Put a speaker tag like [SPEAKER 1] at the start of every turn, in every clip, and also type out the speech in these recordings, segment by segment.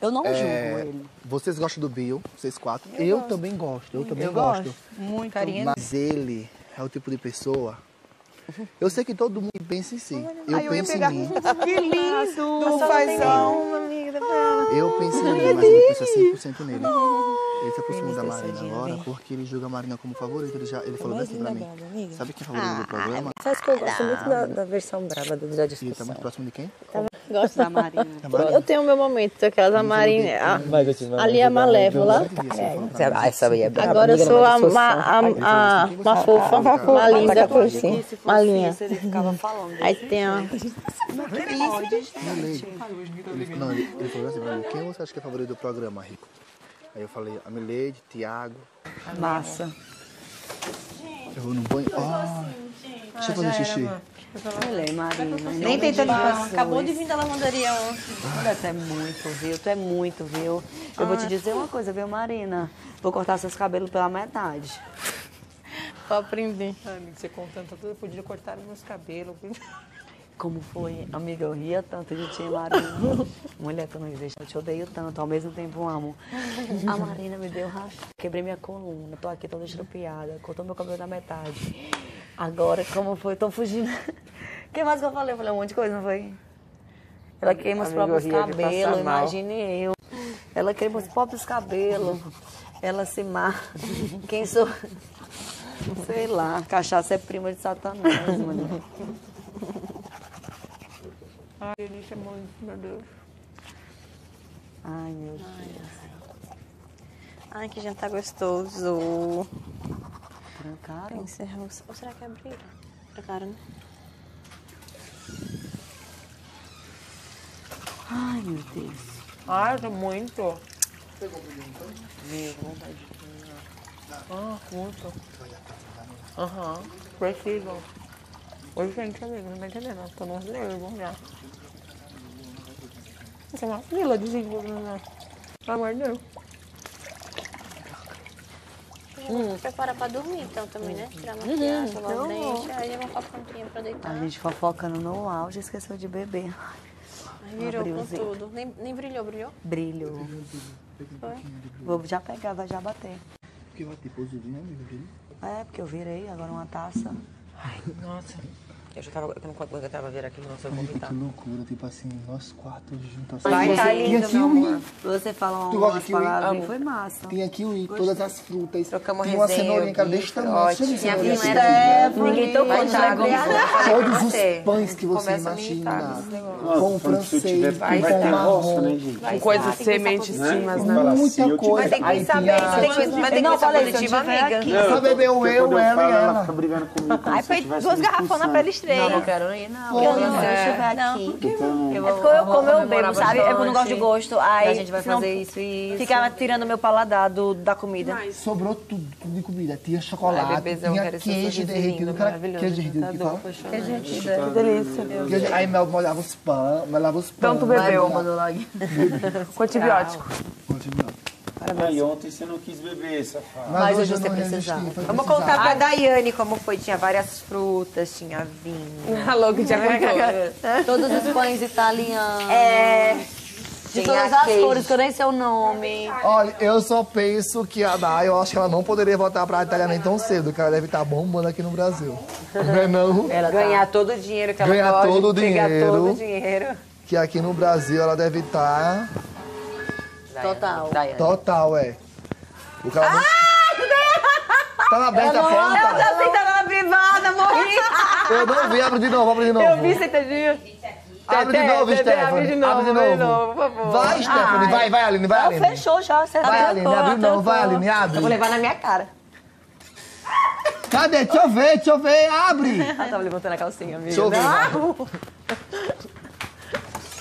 [SPEAKER 1] Eu não julgo
[SPEAKER 2] É,
[SPEAKER 1] ele.
[SPEAKER 2] Vocês gostam do Bill, vocês quatro? Eu, também gosto, eu também
[SPEAKER 1] Eu
[SPEAKER 2] gosto.
[SPEAKER 1] gosto. Muito.
[SPEAKER 3] Carinha.
[SPEAKER 2] Mas ele é o tipo de pessoa. Eu sei que todo mundo pensa em si. Eu
[SPEAKER 3] Ai, eu ia
[SPEAKER 2] penso
[SPEAKER 3] pegar
[SPEAKER 2] em mim.
[SPEAKER 1] Que lindo!
[SPEAKER 3] Do fazão.
[SPEAKER 2] Eu penso em mim, mas ele pensa 100% nele. Ele se aproximou da Marina agora porque ele julga a Marina como favorita. Ele, já, ele falou bem assim pra mim. Sabe quem é favorito do programa?
[SPEAKER 4] Sabe que eu gosto muito da, da versão brava do- da
[SPEAKER 2] E ele tá
[SPEAKER 4] discussão.
[SPEAKER 2] muito próximo de quem?
[SPEAKER 4] Gosto
[SPEAKER 1] Da Marina.
[SPEAKER 2] Da Marina?
[SPEAKER 4] Eu tenho o meu momento, aquela Marinha. a- Ali é a Malévola.
[SPEAKER 5] Ah, essa aí é.
[SPEAKER 4] Agora eu sou
[SPEAKER 5] é
[SPEAKER 4] a,
[SPEAKER 5] discussão.
[SPEAKER 4] ma, a, a, uma fofa, uma linda, uma linha.
[SPEAKER 1] Falando.
[SPEAKER 4] Aí tem a.
[SPEAKER 2] Não, ele, ele falou assim pra mim, quem você acha que é favorito do programa, Rico? Aí eu falei, a Milady, Tiago.
[SPEAKER 1] Massa.
[SPEAKER 2] Eu vou no banho. Ai, deixa eu fazer xixi.
[SPEAKER 1] Olha Marina.
[SPEAKER 3] Nem tentando
[SPEAKER 1] Jesus.
[SPEAKER 3] Acabou de vir da lavanderia ontem.
[SPEAKER 1] Tu é muito, viu? Tu é muito, viu? Eu vou te dizer uma coisa, viu, Marina? Vou cortar seus cabelos pela metade.
[SPEAKER 3] Pra aprender.
[SPEAKER 5] Ai, amiga, você contando tudo, eu podia cortar os meus cabelos.
[SPEAKER 1] Como foi? Amiga, eu ria tanto de ti, Marina. Mulher, tu não existe, eu te odeio tanto, ao mesmo tempo amo. A Marina me deu racha, quebrei minha coluna, tô aqui toda estrupiada, cortou meu cabelo na metade. Agora, como foi? Tô fugindo. O que mais que eu falei? Eu falei um monte de coisa, não foi? Ela queima os próprios cabelos, imagine eu. Ela queima os próprios cabelos, ela se mata. Quem sou? Sei lá, cachaça é prima de Satanás, mano.
[SPEAKER 5] Ai, delícia muito, meu Deus.
[SPEAKER 1] Ai, meu Deus.
[SPEAKER 4] Ai, que jantar gostoso.
[SPEAKER 1] Trancaram?
[SPEAKER 4] Encerrou. Ou será que abriram? Trocaram, né?
[SPEAKER 1] Ai, meu Deus.
[SPEAKER 5] Ai, tá muito. Meu, vontade de comer. Ah, muito. Aham, preciso. Oi, gente, amigo, não tá entendendo. Tô no nervo já. Essa é uma fila de desenvolvimento. né? Pelo amor de Deus.
[SPEAKER 4] Prepara pra dormir, então, também, né? Tirar a maquiagem, escovar os dentes. Aí é uma papanquinha pra deitar.
[SPEAKER 1] A gente fofocando no auge, esqueceu de beber.
[SPEAKER 4] Virou com
[SPEAKER 1] o
[SPEAKER 4] tudo. Nem, nem brilhou, brilhou?
[SPEAKER 1] Brilho. Vou já pegar, vai já bater.
[SPEAKER 2] Porque vai ter pousadinho, amigo.
[SPEAKER 1] É, porque eu virei agora uma taça.
[SPEAKER 5] Nossa. Eu já tava, eu não aguentava ver aquilo, nossa, eu vou
[SPEAKER 2] Amigo,
[SPEAKER 5] vomitar.
[SPEAKER 2] que loucura, tipo assim, nós quatro juntos assim.
[SPEAKER 5] Vai, tá
[SPEAKER 2] Tem
[SPEAKER 5] lindo, meu
[SPEAKER 2] um
[SPEAKER 5] amor.
[SPEAKER 1] Você fala
[SPEAKER 2] Tu gosta
[SPEAKER 1] umas palavras
[SPEAKER 5] Amo.
[SPEAKER 1] foi massa.
[SPEAKER 2] Tem aqui o todas as frutas.
[SPEAKER 5] Trocamos
[SPEAKER 2] Tem uma
[SPEAKER 5] resenha,
[SPEAKER 2] cenourinha, cara, desse tamanho.
[SPEAKER 5] Tinha vinho,
[SPEAKER 2] assim.
[SPEAKER 4] Ninguém tocou
[SPEAKER 5] tá.
[SPEAKER 2] Todos os pães que você imagina.
[SPEAKER 5] com
[SPEAKER 2] francês,
[SPEAKER 5] estar
[SPEAKER 2] marrom.
[SPEAKER 6] né, gente?
[SPEAKER 5] Com coisas sementes-cimas, né?
[SPEAKER 2] Muita coisa.
[SPEAKER 5] Mas tem que que, mas tem que
[SPEAKER 1] Não,
[SPEAKER 5] pensar
[SPEAKER 1] falei, se eu
[SPEAKER 5] positiva,
[SPEAKER 1] tiver
[SPEAKER 5] amiga.
[SPEAKER 1] aqui.
[SPEAKER 2] Só bebeu eu, ela e
[SPEAKER 6] Ela
[SPEAKER 2] ela.
[SPEAKER 6] fica brigando comigo como
[SPEAKER 3] Aí
[SPEAKER 6] se
[SPEAKER 3] foi duas
[SPEAKER 6] me
[SPEAKER 3] garrafões na estreia.
[SPEAKER 1] Não, não quero ir, não.
[SPEAKER 2] Foi.
[SPEAKER 1] Eu não
[SPEAKER 4] Não.
[SPEAKER 1] estiver
[SPEAKER 3] Não.
[SPEAKER 1] aqui.
[SPEAKER 6] Então,
[SPEAKER 1] Eu
[SPEAKER 4] É porque eu, como eu bebo, sabe? É por não gosto de gosto. Aí
[SPEAKER 1] a gente vai fazer isso e isso.
[SPEAKER 4] Fica tirando meu paladar do, da comida.
[SPEAKER 2] Sobrou tudo, tudo de comida. Tinha chocolate,
[SPEAKER 5] Ai, bebezão,
[SPEAKER 2] tinha queijo derretido.
[SPEAKER 5] maravilhoso,
[SPEAKER 2] queijo derretido que
[SPEAKER 5] encantador,
[SPEAKER 2] fala?
[SPEAKER 5] apaixonante.
[SPEAKER 2] Que delícia. Queijo- Aí Mel molhava os pães, molhava os pães.
[SPEAKER 5] Então tu bebeu.
[SPEAKER 1] Mandou logo.
[SPEAKER 5] Com antibiótico.
[SPEAKER 6] Ah, e ontem você não quis beber, safado.
[SPEAKER 1] Mas hoje
[SPEAKER 2] eu
[SPEAKER 1] você
[SPEAKER 2] resisti,
[SPEAKER 1] precisava.
[SPEAKER 2] foi
[SPEAKER 3] Vamos
[SPEAKER 2] precisar.
[SPEAKER 3] contar pra Daiane como foi. Tinha várias frutas, tinha vinho.
[SPEAKER 5] A louca já contou.
[SPEAKER 1] Todos os pães italianos.
[SPEAKER 4] É.
[SPEAKER 1] De
[SPEAKER 3] Tinha
[SPEAKER 1] todas as
[SPEAKER 3] queijo.
[SPEAKER 1] cores, que eu nem sei o nome.
[SPEAKER 2] Olha, eu só penso que a Dai, eu acho que ela não poderia voltar pra italiana tão cedo, que ela deve estar bombando aqui no Brasil. Não é não?
[SPEAKER 1] Ela tá-
[SPEAKER 3] Ganhar todo o dinheiro que ela
[SPEAKER 2] Ganhar
[SPEAKER 3] pode.
[SPEAKER 2] todo o dinheiro.
[SPEAKER 3] todo o dinheiro.
[SPEAKER 2] Que aqui no Brasil ela deve estar
[SPEAKER 1] Total.
[SPEAKER 3] Daiane.
[SPEAKER 2] total, é. O cara não... Tá aberta a porta?
[SPEAKER 3] Tá sentando na privada, morri.
[SPEAKER 2] Eu não vi, abre de novo, abre de novo.
[SPEAKER 3] Eu vi sentadinho.
[SPEAKER 2] Abre de novo, Stephanie.
[SPEAKER 3] abre de novo,
[SPEAKER 2] Abre de
[SPEAKER 3] abre de
[SPEAKER 2] novo.
[SPEAKER 3] novo, por favor.
[SPEAKER 2] Vai, Stephanie, vai, vai, Aline, vai, Aline.
[SPEAKER 4] Fechou já, você
[SPEAKER 2] Vai, Aline, abre de novo, vai, Aline,
[SPEAKER 3] Eu vou
[SPEAKER 2] abre.
[SPEAKER 3] levar na minha cara.
[SPEAKER 2] Cadê? Deixa eu ver, deixa eu ver, abre.
[SPEAKER 1] Ela tava levantando a calcinha, amiga.
[SPEAKER 2] Deixa eu ver.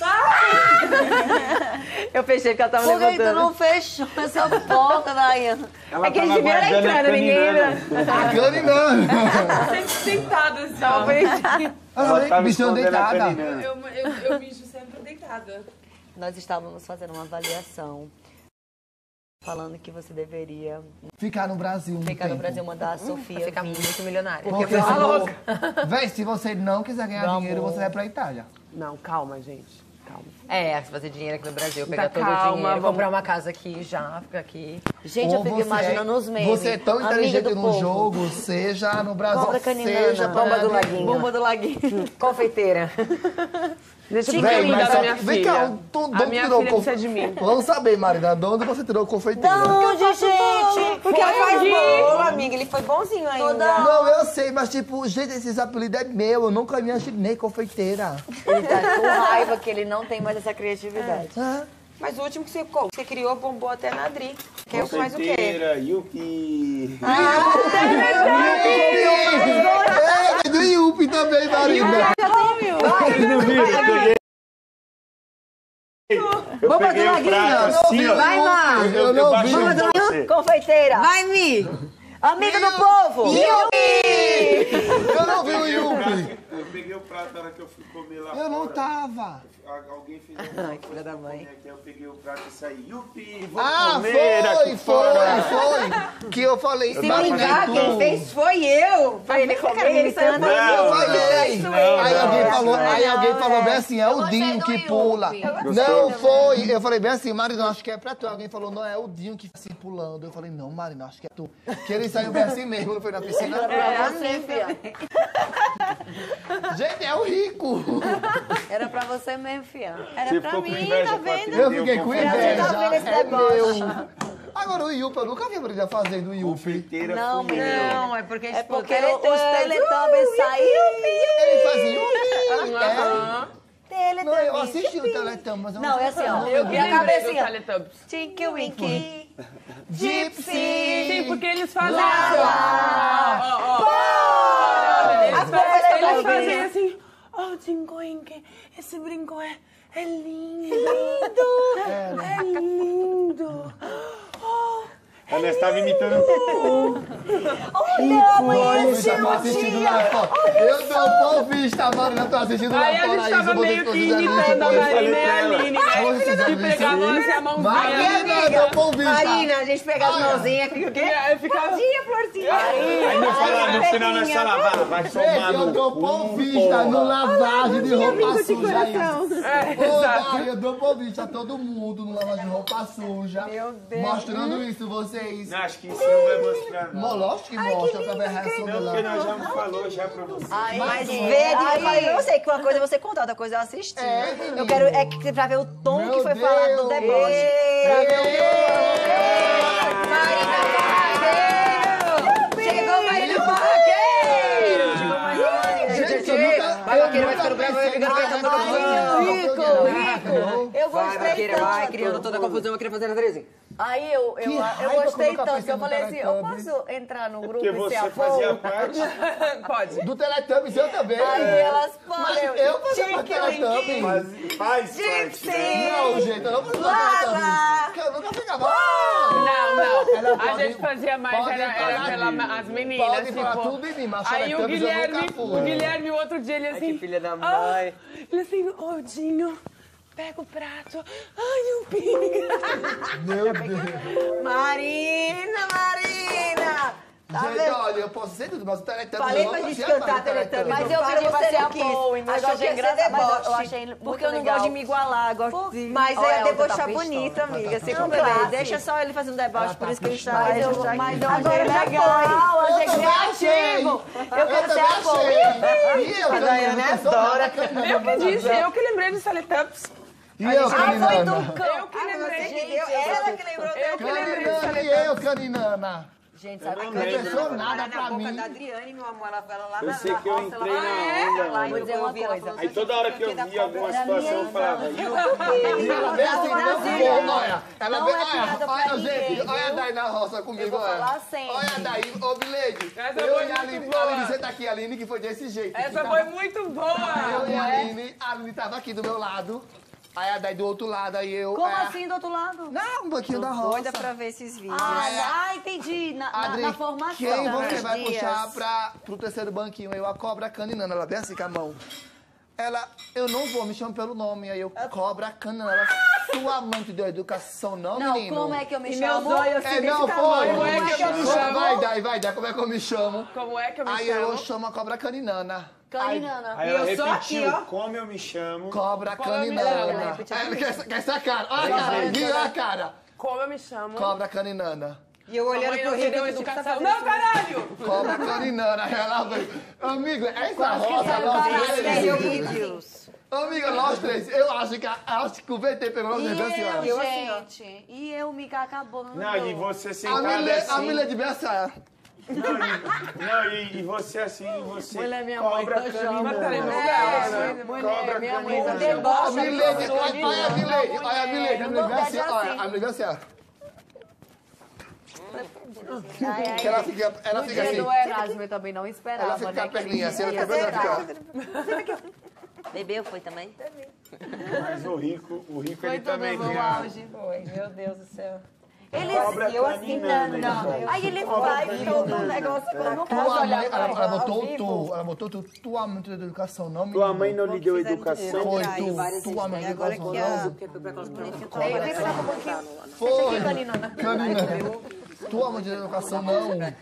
[SPEAKER 2] vai.
[SPEAKER 3] Eu fechei porque ela tava
[SPEAKER 1] Por que tu
[SPEAKER 3] levantando.
[SPEAKER 1] não fechou essa porta, Dayana?
[SPEAKER 6] Ela
[SPEAKER 3] É que a
[SPEAKER 6] tava
[SPEAKER 3] gente viu ela entrando, ninguém.
[SPEAKER 2] A Gani não.
[SPEAKER 7] Sempre sentada assim.
[SPEAKER 3] Tava bonitinho.
[SPEAKER 6] Ela
[SPEAKER 2] bichão deitada.
[SPEAKER 7] Eu, eu, eu mijo sempre deitada.
[SPEAKER 1] Nós estávamos fazendo uma avaliação. Falando que você deveria
[SPEAKER 2] Ficar no Brasil um
[SPEAKER 1] ficar no
[SPEAKER 2] tempo.
[SPEAKER 1] Brasil, mandar a Sofia
[SPEAKER 3] Ficar muito milionária.
[SPEAKER 2] Porque
[SPEAKER 3] Porque
[SPEAKER 2] você
[SPEAKER 3] eu
[SPEAKER 2] louca. Véi, se você não quiser ganhar
[SPEAKER 1] Meu
[SPEAKER 2] dinheiro,
[SPEAKER 1] amor.
[SPEAKER 2] você vai pra Itália.
[SPEAKER 5] Não, calma, gente. Calma.
[SPEAKER 3] É, fazer dinheiro aqui no Brasil,
[SPEAKER 5] Tá
[SPEAKER 3] pegar todo
[SPEAKER 5] calma,
[SPEAKER 3] o dinheiro,
[SPEAKER 5] vamos-
[SPEAKER 3] comprar uma casa aqui já, fica aqui.
[SPEAKER 1] Gente, eu
[SPEAKER 2] Ou
[SPEAKER 1] fico
[SPEAKER 2] você
[SPEAKER 1] imaginando os memes.
[SPEAKER 2] Você é tão inteligente no
[SPEAKER 1] povo.
[SPEAKER 2] jogo, seja no Brasil, seja
[SPEAKER 1] Bomba
[SPEAKER 2] para
[SPEAKER 1] do laguinho. Bomba do laguinho.
[SPEAKER 3] Confeiteira.
[SPEAKER 5] Deixa eu
[SPEAKER 2] Véi,
[SPEAKER 5] ver
[SPEAKER 2] mas
[SPEAKER 5] da
[SPEAKER 2] só-
[SPEAKER 5] minha
[SPEAKER 2] vem
[SPEAKER 5] filha.
[SPEAKER 2] cá, tu,
[SPEAKER 5] a
[SPEAKER 2] de
[SPEAKER 5] minha
[SPEAKER 2] tirou
[SPEAKER 5] filha
[SPEAKER 2] o conf-
[SPEAKER 5] de mim.
[SPEAKER 2] Vamos saber, Marina, de onde você tirou o confeiteiro?
[SPEAKER 1] Onde, gente?
[SPEAKER 3] Porque ela faz bolo, amiga. Ele foi bonzinho ainda.
[SPEAKER 2] Não, eu sei, mas tipo, gente, esses apelidos é meu, eu nunca me imaginei confeiteira.
[SPEAKER 1] Ele tá com raiva que ele não tem mais essa criatividade.
[SPEAKER 2] Ah,
[SPEAKER 3] Mas o último que você, que você criou bombou até na Adri. Que é faz o quê?
[SPEAKER 6] Confeiteira, yupi.
[SPEAKER 2] É, do Yupi também, Marina.
[SPEAKER 6] Vocês não viram? Eu. Eu o
[SPEAKER 1] laguinho.
[SPEAKER 6] prato assim.
[SPEAKER 1] Vai lá.
[SPEAKER 6] Eu,
[SPEAKER 2] Eu vi.
[SPEAKER 6] um pra você.
[SPEAKER 1] Confeiteira.
[SPEAKER 3] Vai, Mi!
[SPEAKER 1] Amiga do povo.
[SPEAKER 2] Eu não vi o Yupi.
[SPEAKER 6] Eu peguei o prato na hora que eu fui comer lá
[SPEAKER 2] Eu não
[SPEAKER 6] fora.
[SPEAKER 2] tava.
[SPEAKER 6] Al- Alguém fez
[SPEAKER 3] Ai, que filha da mãe.
[SPEAKER 6] Aqui, eu peguei o prato e saí. Yupi, vou
[SPEAKER 2] Ah,
[SPEAKER 6] comer
[SPEAKER 2] foi,
[SPEAKER 6] aqui
[SPEAKER 2] foi,
[SPEAKER 6] fora.
[SPEAKER 2] foi. Que eu falei.
[SPEAKER 3] Se
[SPEAKER 2] Marina,
[SPEAKER 3] ligar,
[SPEAKER 2] tu-
[SPEAKER 3] quem fez foi eu. Foi ele comer, ele saiu
[SPEAKER 6] Não,
[SPEAKER 2] Eu falei.
[SPEAKER 6] não,
[SPEAKER 2] aí alguém falou, aí alguém falou
[SPEAKER 3] é.
[SPEAKER 2] bem assim, é o Dinho que pula. Não foi. Eu falei bem assim, Marina, acho que é pra tu. Alguém falou, não, é o Dinho que fica assim pulando. Eu falei, não, Marina, acho que é tu. Que ele saiu bem assim mesmo, não foi na piscina.
[SPEAKER 1] Pra você, fia.
[SPEAKER 2] Gente, é o rico.
[SPEAKER 1] Era pra você mesmo, fia.
[SPEAKER 4] Era
[SPEAKER 6] Você
[SPEAKER 4] pra mim, tá vendo?
[SPEAKER 2] Eu
[SPEAKER 6] o
[SPEAKER 2] fiquei com inveja.
[SPEAKER 1] tá vendo esse
[SPEAKER 2] É meu. Agora o Yupi, eu nunca vi a Marina fazendo o Yupi.
[SPEAKER 1] Não, menino.
[SPEAKER 3] Não, é porque,
[SPEAKER 1] É
[SPEAKER 3] tipo,
[SPEAKER 1] porque
[SPEAKER 3] tele-
[SPEAKER 1] os Teletubbies saíram.
[SPEAKER 2] Ele fazia Yupi. É. Não, eu
[SPEAKER 1] Teletubbies.
[SPEAKER 2] assisti o Teletubbies, mas eu
[SPEAKER 1] Não, é assim, ó.
[SPEAKER 5] Eu que
[SPEAKER 1] E a
[SPEAKER 5] do
[SPEAKER 1] cabecinha.
[SPEAKER 5] Teletubbies.
[SPEAKER 1] Tinky Winky.
[SPEAKER 2] Gypsy.
[SPEAKER 5] Sim, porque eles fazem
[SPEAKER 1] Lá, lá. As
[SPEAKER 5] eles fazem assim, oh, Dingoink, esse brinco é, é lindo. É lindo.
[SPEAKER 6] A Ness tava imitando.
[SPEAKER 2] Olha, você tá assistindo lá fora. Eu tô com vista, a Marina tá assistindo lá
[SPEAKER 5] Aí a gente tava
[SPEAKER 2] isso,
[SPEAKER 5] meio que imitando a. Marina e a Aline. E
[SPEAKER 2] fizeram isso.
[SPEAKER 5] pegavam assim a mãozinha.
[SPEAKER 2] Marina, eu tô com vista.
[SPEAKER 3] Marina, a gente pega as
[SPEAKER 2] Olha.
[SPEAKER 3] mãozinhas, fica o quê? Florzinha, florzinha.
[SPEAKER 6] Aí não falaram no final nós falava, vai
[SPEAKER 2] Gente,
[SPEAKER 6] tomar
[SPEAKER 2] eu tô com vista
[SPEAKER 6] porra.
[SPEAKER 2] no lavagem de roupa suja aí.
[SPEAKER 5] É, exato.
[SPEAKER 2] vai, eu dou por vista a todo mundo no lavagem de roupa suja. Meu Deus. Mostrando isso, vocês.
[SPEAKER 6] Não, acho que isso não vai mostrar, não.
[SPEAKER 2] Lógico que mostra pra ver a reação
[SPEAKER 6] Não, porque nós já me falou já pra você.
[SPEAKER 3] Mas verde, eu falei, eu sei que uma coisa é você contar, outra coisa é eu assistir.
[SPEAKER 2] É,
[SPEAKER 3] eu quero é que, pra ver o tom
[SPEAKER 2] Meu
[SPEAKER 3] que foi falado no
[SPEAKER 2] Deus.
[SPEAKER 3] deboche. Pra ver o Marina Barraqueiro! Chegou Marina Barraqueiro! Chegou Marina Barraqueiro!
[SPEAKER 2] Nunca-
[SPEAKER 3] Vai, vaqueiro, vai ficando bravo, vai ficando bravo, vai.
[SPEAKER 1] Rico, rico. Eu
[SPEAKER 3] Vai, vaqueira, vai,
[SPEAKER 1] tanto.
[SPEAKER 3] criando toda a confusão, eu queria fazer a Tereza.
[SPEAKER 1] Aí eu, eu, eu gostei tanto que eu falei assim, eu posso entrar no grupo
[SPEAKER 6] Porque
[SPEAKER 1] e ser a
[SPEAKER 6] fazia parte.
[SPEAKER 5] Pode.
[SPEAKER 2] Do Teletubbies eu também.
[SPEAKER 1] Aí elas
[SPEAKER 2] Mas
[SPEAKER 1] podem.
[SPEAKER 2] eu fazia parte do Teletubbies.
[SPEAKER 6] Mas faz parte. né?
[SPEAKER 2] Não, gente, eu não fazia parte do Teletubbies. Porque eu nunca ficava...
[SPEAKER 5] Não, não.
[SPEAKER 2] Ela
[SPEAKER 5] A
[SPEAKER 2] pode-
[SPEAKER 5] gente fazia mais, era, era
[SPEAKER 2] falar
[SPEAKER 5] pela, as meninas,
[SPEAKER 2] Pode falar
[SPEAKER 5] tipo...
[SPEAKER 2] tudo em mim, mas
[SPEAKER 5] Aí o Guilherme, o Guilherme, o outro dia, ele assim...
[SPEAKER 3] filha da
[SPEAKER 5] ah,
[SPEAKER 3] mãe.
[SPEAKER 5] ele assim, ô, Dinho, pega o prato. Ai, o pinga.
[SPEAKER 2] Meu Deus.
[SPEAKER 3] Marina, Marina! Tá
[SPEAKER 2] Gente,
[SPEAKER 3] vendo?
[SPEAKER 2] olha, eu posso ser tudo, mas o Teletubbies
[SPEAKER 3] Falei pra
[SPEAKER 2] não
[SPEAKER 3] gente cantar
[SPEAKER 2] do
[SPEAKER 3] Teletubbies.
[SPEAKER 1] Mas
[SPEAKER 3] Não
[SPEAKER 1] eu
[SPEAKER 3] para,
[SPEAKER 1] pedi pra
[SPEAKER 3] você
[SPEAKER 1] ser a
[SPEAKER 3] não quis.
[SPEAKER 1] Paul, então eu achei
[SPEAKER 3] que ia ser
[SPEAKER 1] engraçado, mas eu- achei
[SPEAKER 3] Porque eu não
[SPEAKER 1] legal.
[SPEAKER 3] gosto de me igualar, gosto de... Mas é debochar
[SPEAKER 1] tá
[SPEAKER 3] bonito,
[SPEAKER 1] pistola.
[SPEAKER 3] amiga. Sem
[SPEAKER 1] Não,
[SPEAKER 3] classe.
[SPEAKER 1] classe.
[SPEAKER 3] Deixa só ele fazendo deboche, por isso que ele está lá.
[SPEAKER 1] Mas
[SPEAKER 3] a gente tá
[SPEAKER 1] mas eu achei
[SPEAKER 3] já
[SPEAKER 1] legal, achei
[SPEAKER 2] Eu também
[SPEAKER 1] criativo. Eu quero ser a Paul.
[SPEAKER 2] E eu,
[SPEAKER 3] A Daiane adora.
[SPEAKER 5] Eu que disse, eu que lembrei dos Teletubbies.
[SPEAKER 2] E eu,
[SPEAKER 1] Ah, foi
[SPEAKER 2] Caninana?
[SPEAKER 1] do cão.
[SPEAKER 5] Eu que lembrei.
[SPEAKER 3] Você que deu, ela que lembrou
[SPEAKER 5] Eu que lembrei
[SPEAKER 2] e eu, Caninana?
[SPEAKER 1] Gente, sabe
[SPEAKER 2] Não
[SPEAKER 1] que eu
[SPEAKER 2] pensou nada
[SPEAKER 3] na
[SPEAKER 2] pra
[SPEAKER 3] boca
[SPEAKER 2] mim.
[SPEAKER 3] da Adriane, meu amor, ela, ela lá
[SPEAKER 6] Eu
[SPEAKER 3] na
[SPEAKER 6] sei
[SPEAKER 3] na
[SPEAKER 6] que eu
[SPEAKER 3] roça,
[SPEAKER 6] entrei
[SPEAKER 3] ela-
[SPEAKER 6] na
[SPEAKER 3] É,
[SPEAKER 6] onda,
[SPEAKER 3] lá, eu
[SPEAKER 1] Vou dizer uma coisa.
[SPEAKER 6] Aí toda hora que eu via alguma situação, eu falava,
[SPEAKER 2] E ela vem assim, não vou, olha. Ela
[SPEAKER 1] Não
[SPEAKER 2] vem,
[SPEAKER 1] é
[SPEAKER 2] olha, olha, gente, olha a? Daí na roça comigo, olha.
[SPEAKER 1] falar sempre.
[SPEAKER 2] Olha a Daí, ô Bilede.
[SPEAKER 5] Essa
[SPEAKER 2] Eu
[SPEAKER 5] foi
[SPEAKER 2] e a
[SPEAKER 5] muito
[SPEAKER 2] Aline, Aline, senta aqui, a Aline, que foi desse jeito.
[SPEAKER 5] Essa foi muito boa.
[SPEAKER 2] Eu e a Aline, a Aline tava aqui do meu lado. Aí a Daí do outro lado, aí eu...
[SPEAKER 1] Como
[SPEAKER 2] é,
[SPEAKER 1] assim do outro lado?
[SPEAKER 2] Não, um pouquinho da roça.
[SPEAKER 3] Doida pra ver esses vídeos.
[SPEAKER 1] Ah, ah, entendi. Na, na,
[SPEAKER 2] Adri,
[SPEAKER 1] na formação.
[SPEAKER 2] quem você
[SPEAKER 1] né?
[SPEAKER 2] vai
[SPEAKER 3] Dias.
[SPEAKER 2] puxar pra, pro terceiro banquinho? Eu, a cobra caninana, ela bem assim com a mão. Ela, eu não vou, me chama pelo nome. Aí eu, cobra caninana. Ela, sua amante de educação, não,
[SPEAKER 1] Não,
[SPEAKER 2] menino?
[SPEAKER 1] como é que eu me
[SPEAKER 3] E meu
[SPEAKER 1] chamo?
[SPEAKER 3] zóio
[SPEAKER 2] É, não, foi.
[SPEAKER 5] Como é que eu me chamo?
[SPEAKER 2] Vai, Dai, vai, Dai, como é que eu me chamo?
[SPEAKER 5] Como é que eu me
[SPEAKER 2] Aí
[SPEAKER 5] chamo?
[SPEAKER 2] eu chamo a cobra caninana.
[SPEAKER 4] Caninana.
[SPEAKER 6] Aí
[SPEAKER 3] E
[SPEAKER 6] ela
[SPEAKER 3] eu sou
[SPEAKER 6] repetiu,
[SPEAKER 3] aqui, ó.
[SPEAKER 6] como eu me chamo.
[SPEAKER 2] Cobra caninana.
[SPEAKER 4] repetiu
[SPEAKER 2] É, quer, quer essa cara? Olha a cara, Gui, olha a cara.
[SPEAKER 7] Como eu me chamo?
[SPEAKER 2] Cobra caninana.
[SPEAKER 3] E eu olhando pro tipo, tá
[SPEAKER 7] educação.
[SPEAKER 3] fazendo
[SPEAKER 7] Não, caralho!
[SPEAKER 2] Cobra caninana. Aí ela veio. Amigo, essa rosa, nós
[SPEAKER 3] caralho,
[SPEAKER 2] três.
[SPEAKER 3] e Deus.
[SPEAKER 2] Amiga, nós três. Eu acho que, acho que o VT pegou nós
[SPEAKER 1] E
[SPEAKER 2] três assim, ó.
[SPEAKER 1] eu,
[SPEAKER 3] assim,
[SPEAKER 1] gente. E eu me acabando.
[SPEAKER 6] Não, e você
[SPEAKER 2] A
[SPEAKER 6] sentada
[SPEAKER 2] Milê, a
[SPEAKER 6] assim.
[SPEAKER 2] Milê de Bessa.
[SPEAKER 6] Não, e, não, e, e você assim, você
[SPEAKER 1] Mulher, minha mãe
[SPEAKER 6] cobra
[SPEAKER 1] tá
[SPEAKER 6] canina.
[SPEAKER 7] chamando.
[SPEAKER 6] É,
[SPEAKER 1] Mulher,
[SPEAKER 6] cobra
[SPEAKER 1] minha mãe
[SPEAKER 6] canina.
[SPEAKER 1] tá debocha.
[SPEAKER 2] A Milê, olha a Milê, olha a Milê. A Milê
[SPEAKER 1] Não
[SPEAKER 2] vem assim,
[SPEAKER 1] assim.
[SPEAKER 2] A Milê vem assim, ó. Que ela fica, ela fica
[SPEAKER 1] dia
[SPEAKER 2] assim.
[SPEAKER 1] do Erasmo eu também não esperava,
[SPEAKER 2] Ela fica com
[SPEAKER 1] né?
[SPEAKER 2] a perninha assim, ela fica ó.
[SPEAKER 3] Bebeu, foi também?
[SPEAKER 6] Mas o rico, o rico
[SPEAKER 1] Foi
[SPEAKER 6] ele também
[SPEAKER 1] auge.
[SPEAKER 3] Foi, meu Deus do céu.
[SPEAKER 1] Ele,
[SPEAKER 6] Cobra
[SPEAKER 1] eu assim, não, não. Aí ele vai todo um negócio que eu não posso
[SPEAKER 2] Tua
[SPEAKER 1] olhar
[SPEAKER 2] mãe,
[SPEAKER 1] pra
[SPEAKER 2] ela, botou tu, ela botou tu, tua mãe não deu educação, não,
[SPEAKER 6] Tua mãe não lhe deu educação.
[SPEAKER 2] Foi tu, tua mãe não deu
[SPEAKER 3] Agora
[SPEAKER 2] educação, não.
[SPEAKER 3] Foi
[SPEAKER 1] um.
[SPEAKER 2] Canina. Tua mãe não deu educação, não.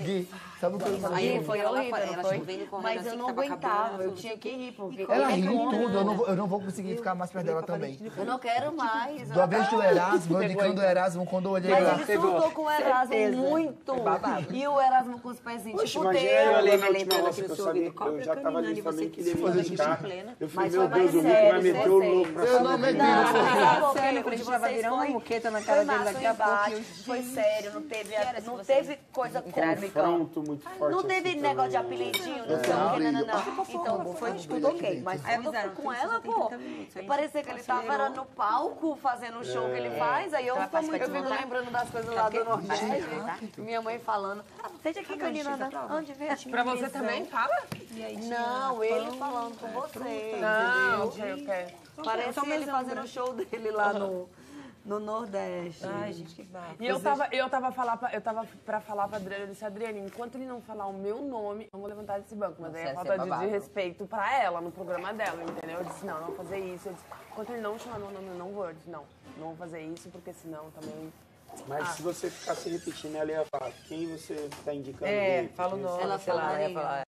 [SPEAKER 2] Gui, sabe o que eu falei?
[SPEAKER 1] Aí foi
[SPEAKER 3] ela
[SPEAKER 1] horrível,
[SPEAKER 3] ela
[SPEAKER 1] foi?
[SPEAKER 3] correndo
[SPEAKER 1] Mas
[SPEAKER 3] assim,
[SPEAKER 1] eu não
[SPEAKER 3] tava
[SPEAKER 1] aguentava, eu tinha que ir, porque...
[SPEAKER 2] Ela
[SPEAKER 1] é
[SPEAKER 2] riu
[SPEAKER 1] como-
[SPEAKER 2] tudo, eu não, vou, eu não vou conseguir ficar mais perto dela também.
[SPEAKER 1] Eu não quero mais.
[SPEAKER 2] Do vez do Erasmo, eu indicando o Erasmo quando eu olhei
[SPEAKER 1] Mas
[SPEAKER 2] lá.
[SPEAKER 1] ele surtou com o Erasmo muito. E o Erasmo com os pezinhos,
[SPEAKER 6] Poxa,
[SPEAKER 1] tipo
[SPEAKER 6] imagina eu ali na
[SPEAKER 3] Ela
[SPEAKER 6] última que eu sabia, eu já tava ali também
[SPEAKER 3] e
[SPEAKER 6] que
[SPEAKER 3] você
[SPEAKER 6] ele ia me
[SPEAKER 3] plena.
[SPEAKER 6] Eu falei,
[SPEAKER 1] Mas
[SPEAKER 6] meu
[SPEAKER 1] foi
[SPEAKER 6] Deus, o
[SPEAKER 1] mais
[SPEAKER 6] rico vai
[SPEAKER 1] sério,
[SPEAKER 6] meter o
[SPEAKER 1] foi
[SPEAKER 6] louco pra
[SPEAKER 2] Eu não
[SPEAKER 6] cima
[SPEAKER 2] meti no
[SPEAKER 1] Não,
[SPEAKER 3] Sério,
[SPEAKER 1] não,
[SPEAKER 3] quando a gente
[SPEAKER 1] vocês
[SPEAKER 3] vai virar uma moqueta na cara dele
[SPEAKER 1] o
[SPEAKER 3] daqui a pouco. eu-
[SPEAKER 1] foi sério, não teve, coisa cômica.
[SPEAKER 6] Confronto muito forte.
[SPEAKER 1] Não teve
[SPEAKER 6] assim
[SPEAKER 1] negócio de apelidinho, não
[SPEAKER 2] Não,
[SPEAKER 1] sei o que, não, não, não. Então foi tudo ok. Mas
[SPEAKER 3] Aí
[SPEAKER 1] quando eu com
[SPEAKER 3] "Filho,
[SPEAKER 1] ela, pô,
[SPEAKER 3] 30 minutos, aí
[SPEAKER 1] parecia que ele tava no palco fazendo o show que ele faz, aí eu, tô
[SPEAKER 3] faz
[SPEAKER 1] muito, fico
[SPEAKER 3] desmontar.
[SPEAKER 1] lembrando das coisas lá do Nordeste.
[SPEAKER 3] Tá.
[SPEAKER 1] Minha mãe falando, sente aqui, canina, né? onde vem a
[SPEAKER 7] Pra você também, fala?
[SPEAKER 1] Não, ele falando com você,
[SPEAKER 7] Não, ok, ok.
[SPEAKER 1] Parece ele fazendo o show dele lá no, no Nordeste.
[SPEAKER 3] Ai, gente, que barra.
[SPEAKER 7] E eu tava, eu tava, falar pra, eu tava pra falar pra Adriana, eu disse, Adriane, enquanto ele não falar o meu nome, eu vou levantar desse banco. Mas aí é falta de, de respeito pra ela, no programa dela, entendeu? Eu disse, não, não vou fazer isso. Eu disse, enquanto ele não chamar meu nome, eu não vou. Eu disse, não, não vou fazer isso, porque senão também...
[SPEAKER 6] Mas se você ficasse repetindo, ela ia falar quem você tá indicando.
[SPEAKER 3] É,
[SPEAKER 6] dele,
[SPEAKER 3] fala o nome,
[SPEAKER 1] Ela
[SPEAKER 3] sei lá,
[SPEAKER 1] falaria.
[SPEAKER 3] ia falar.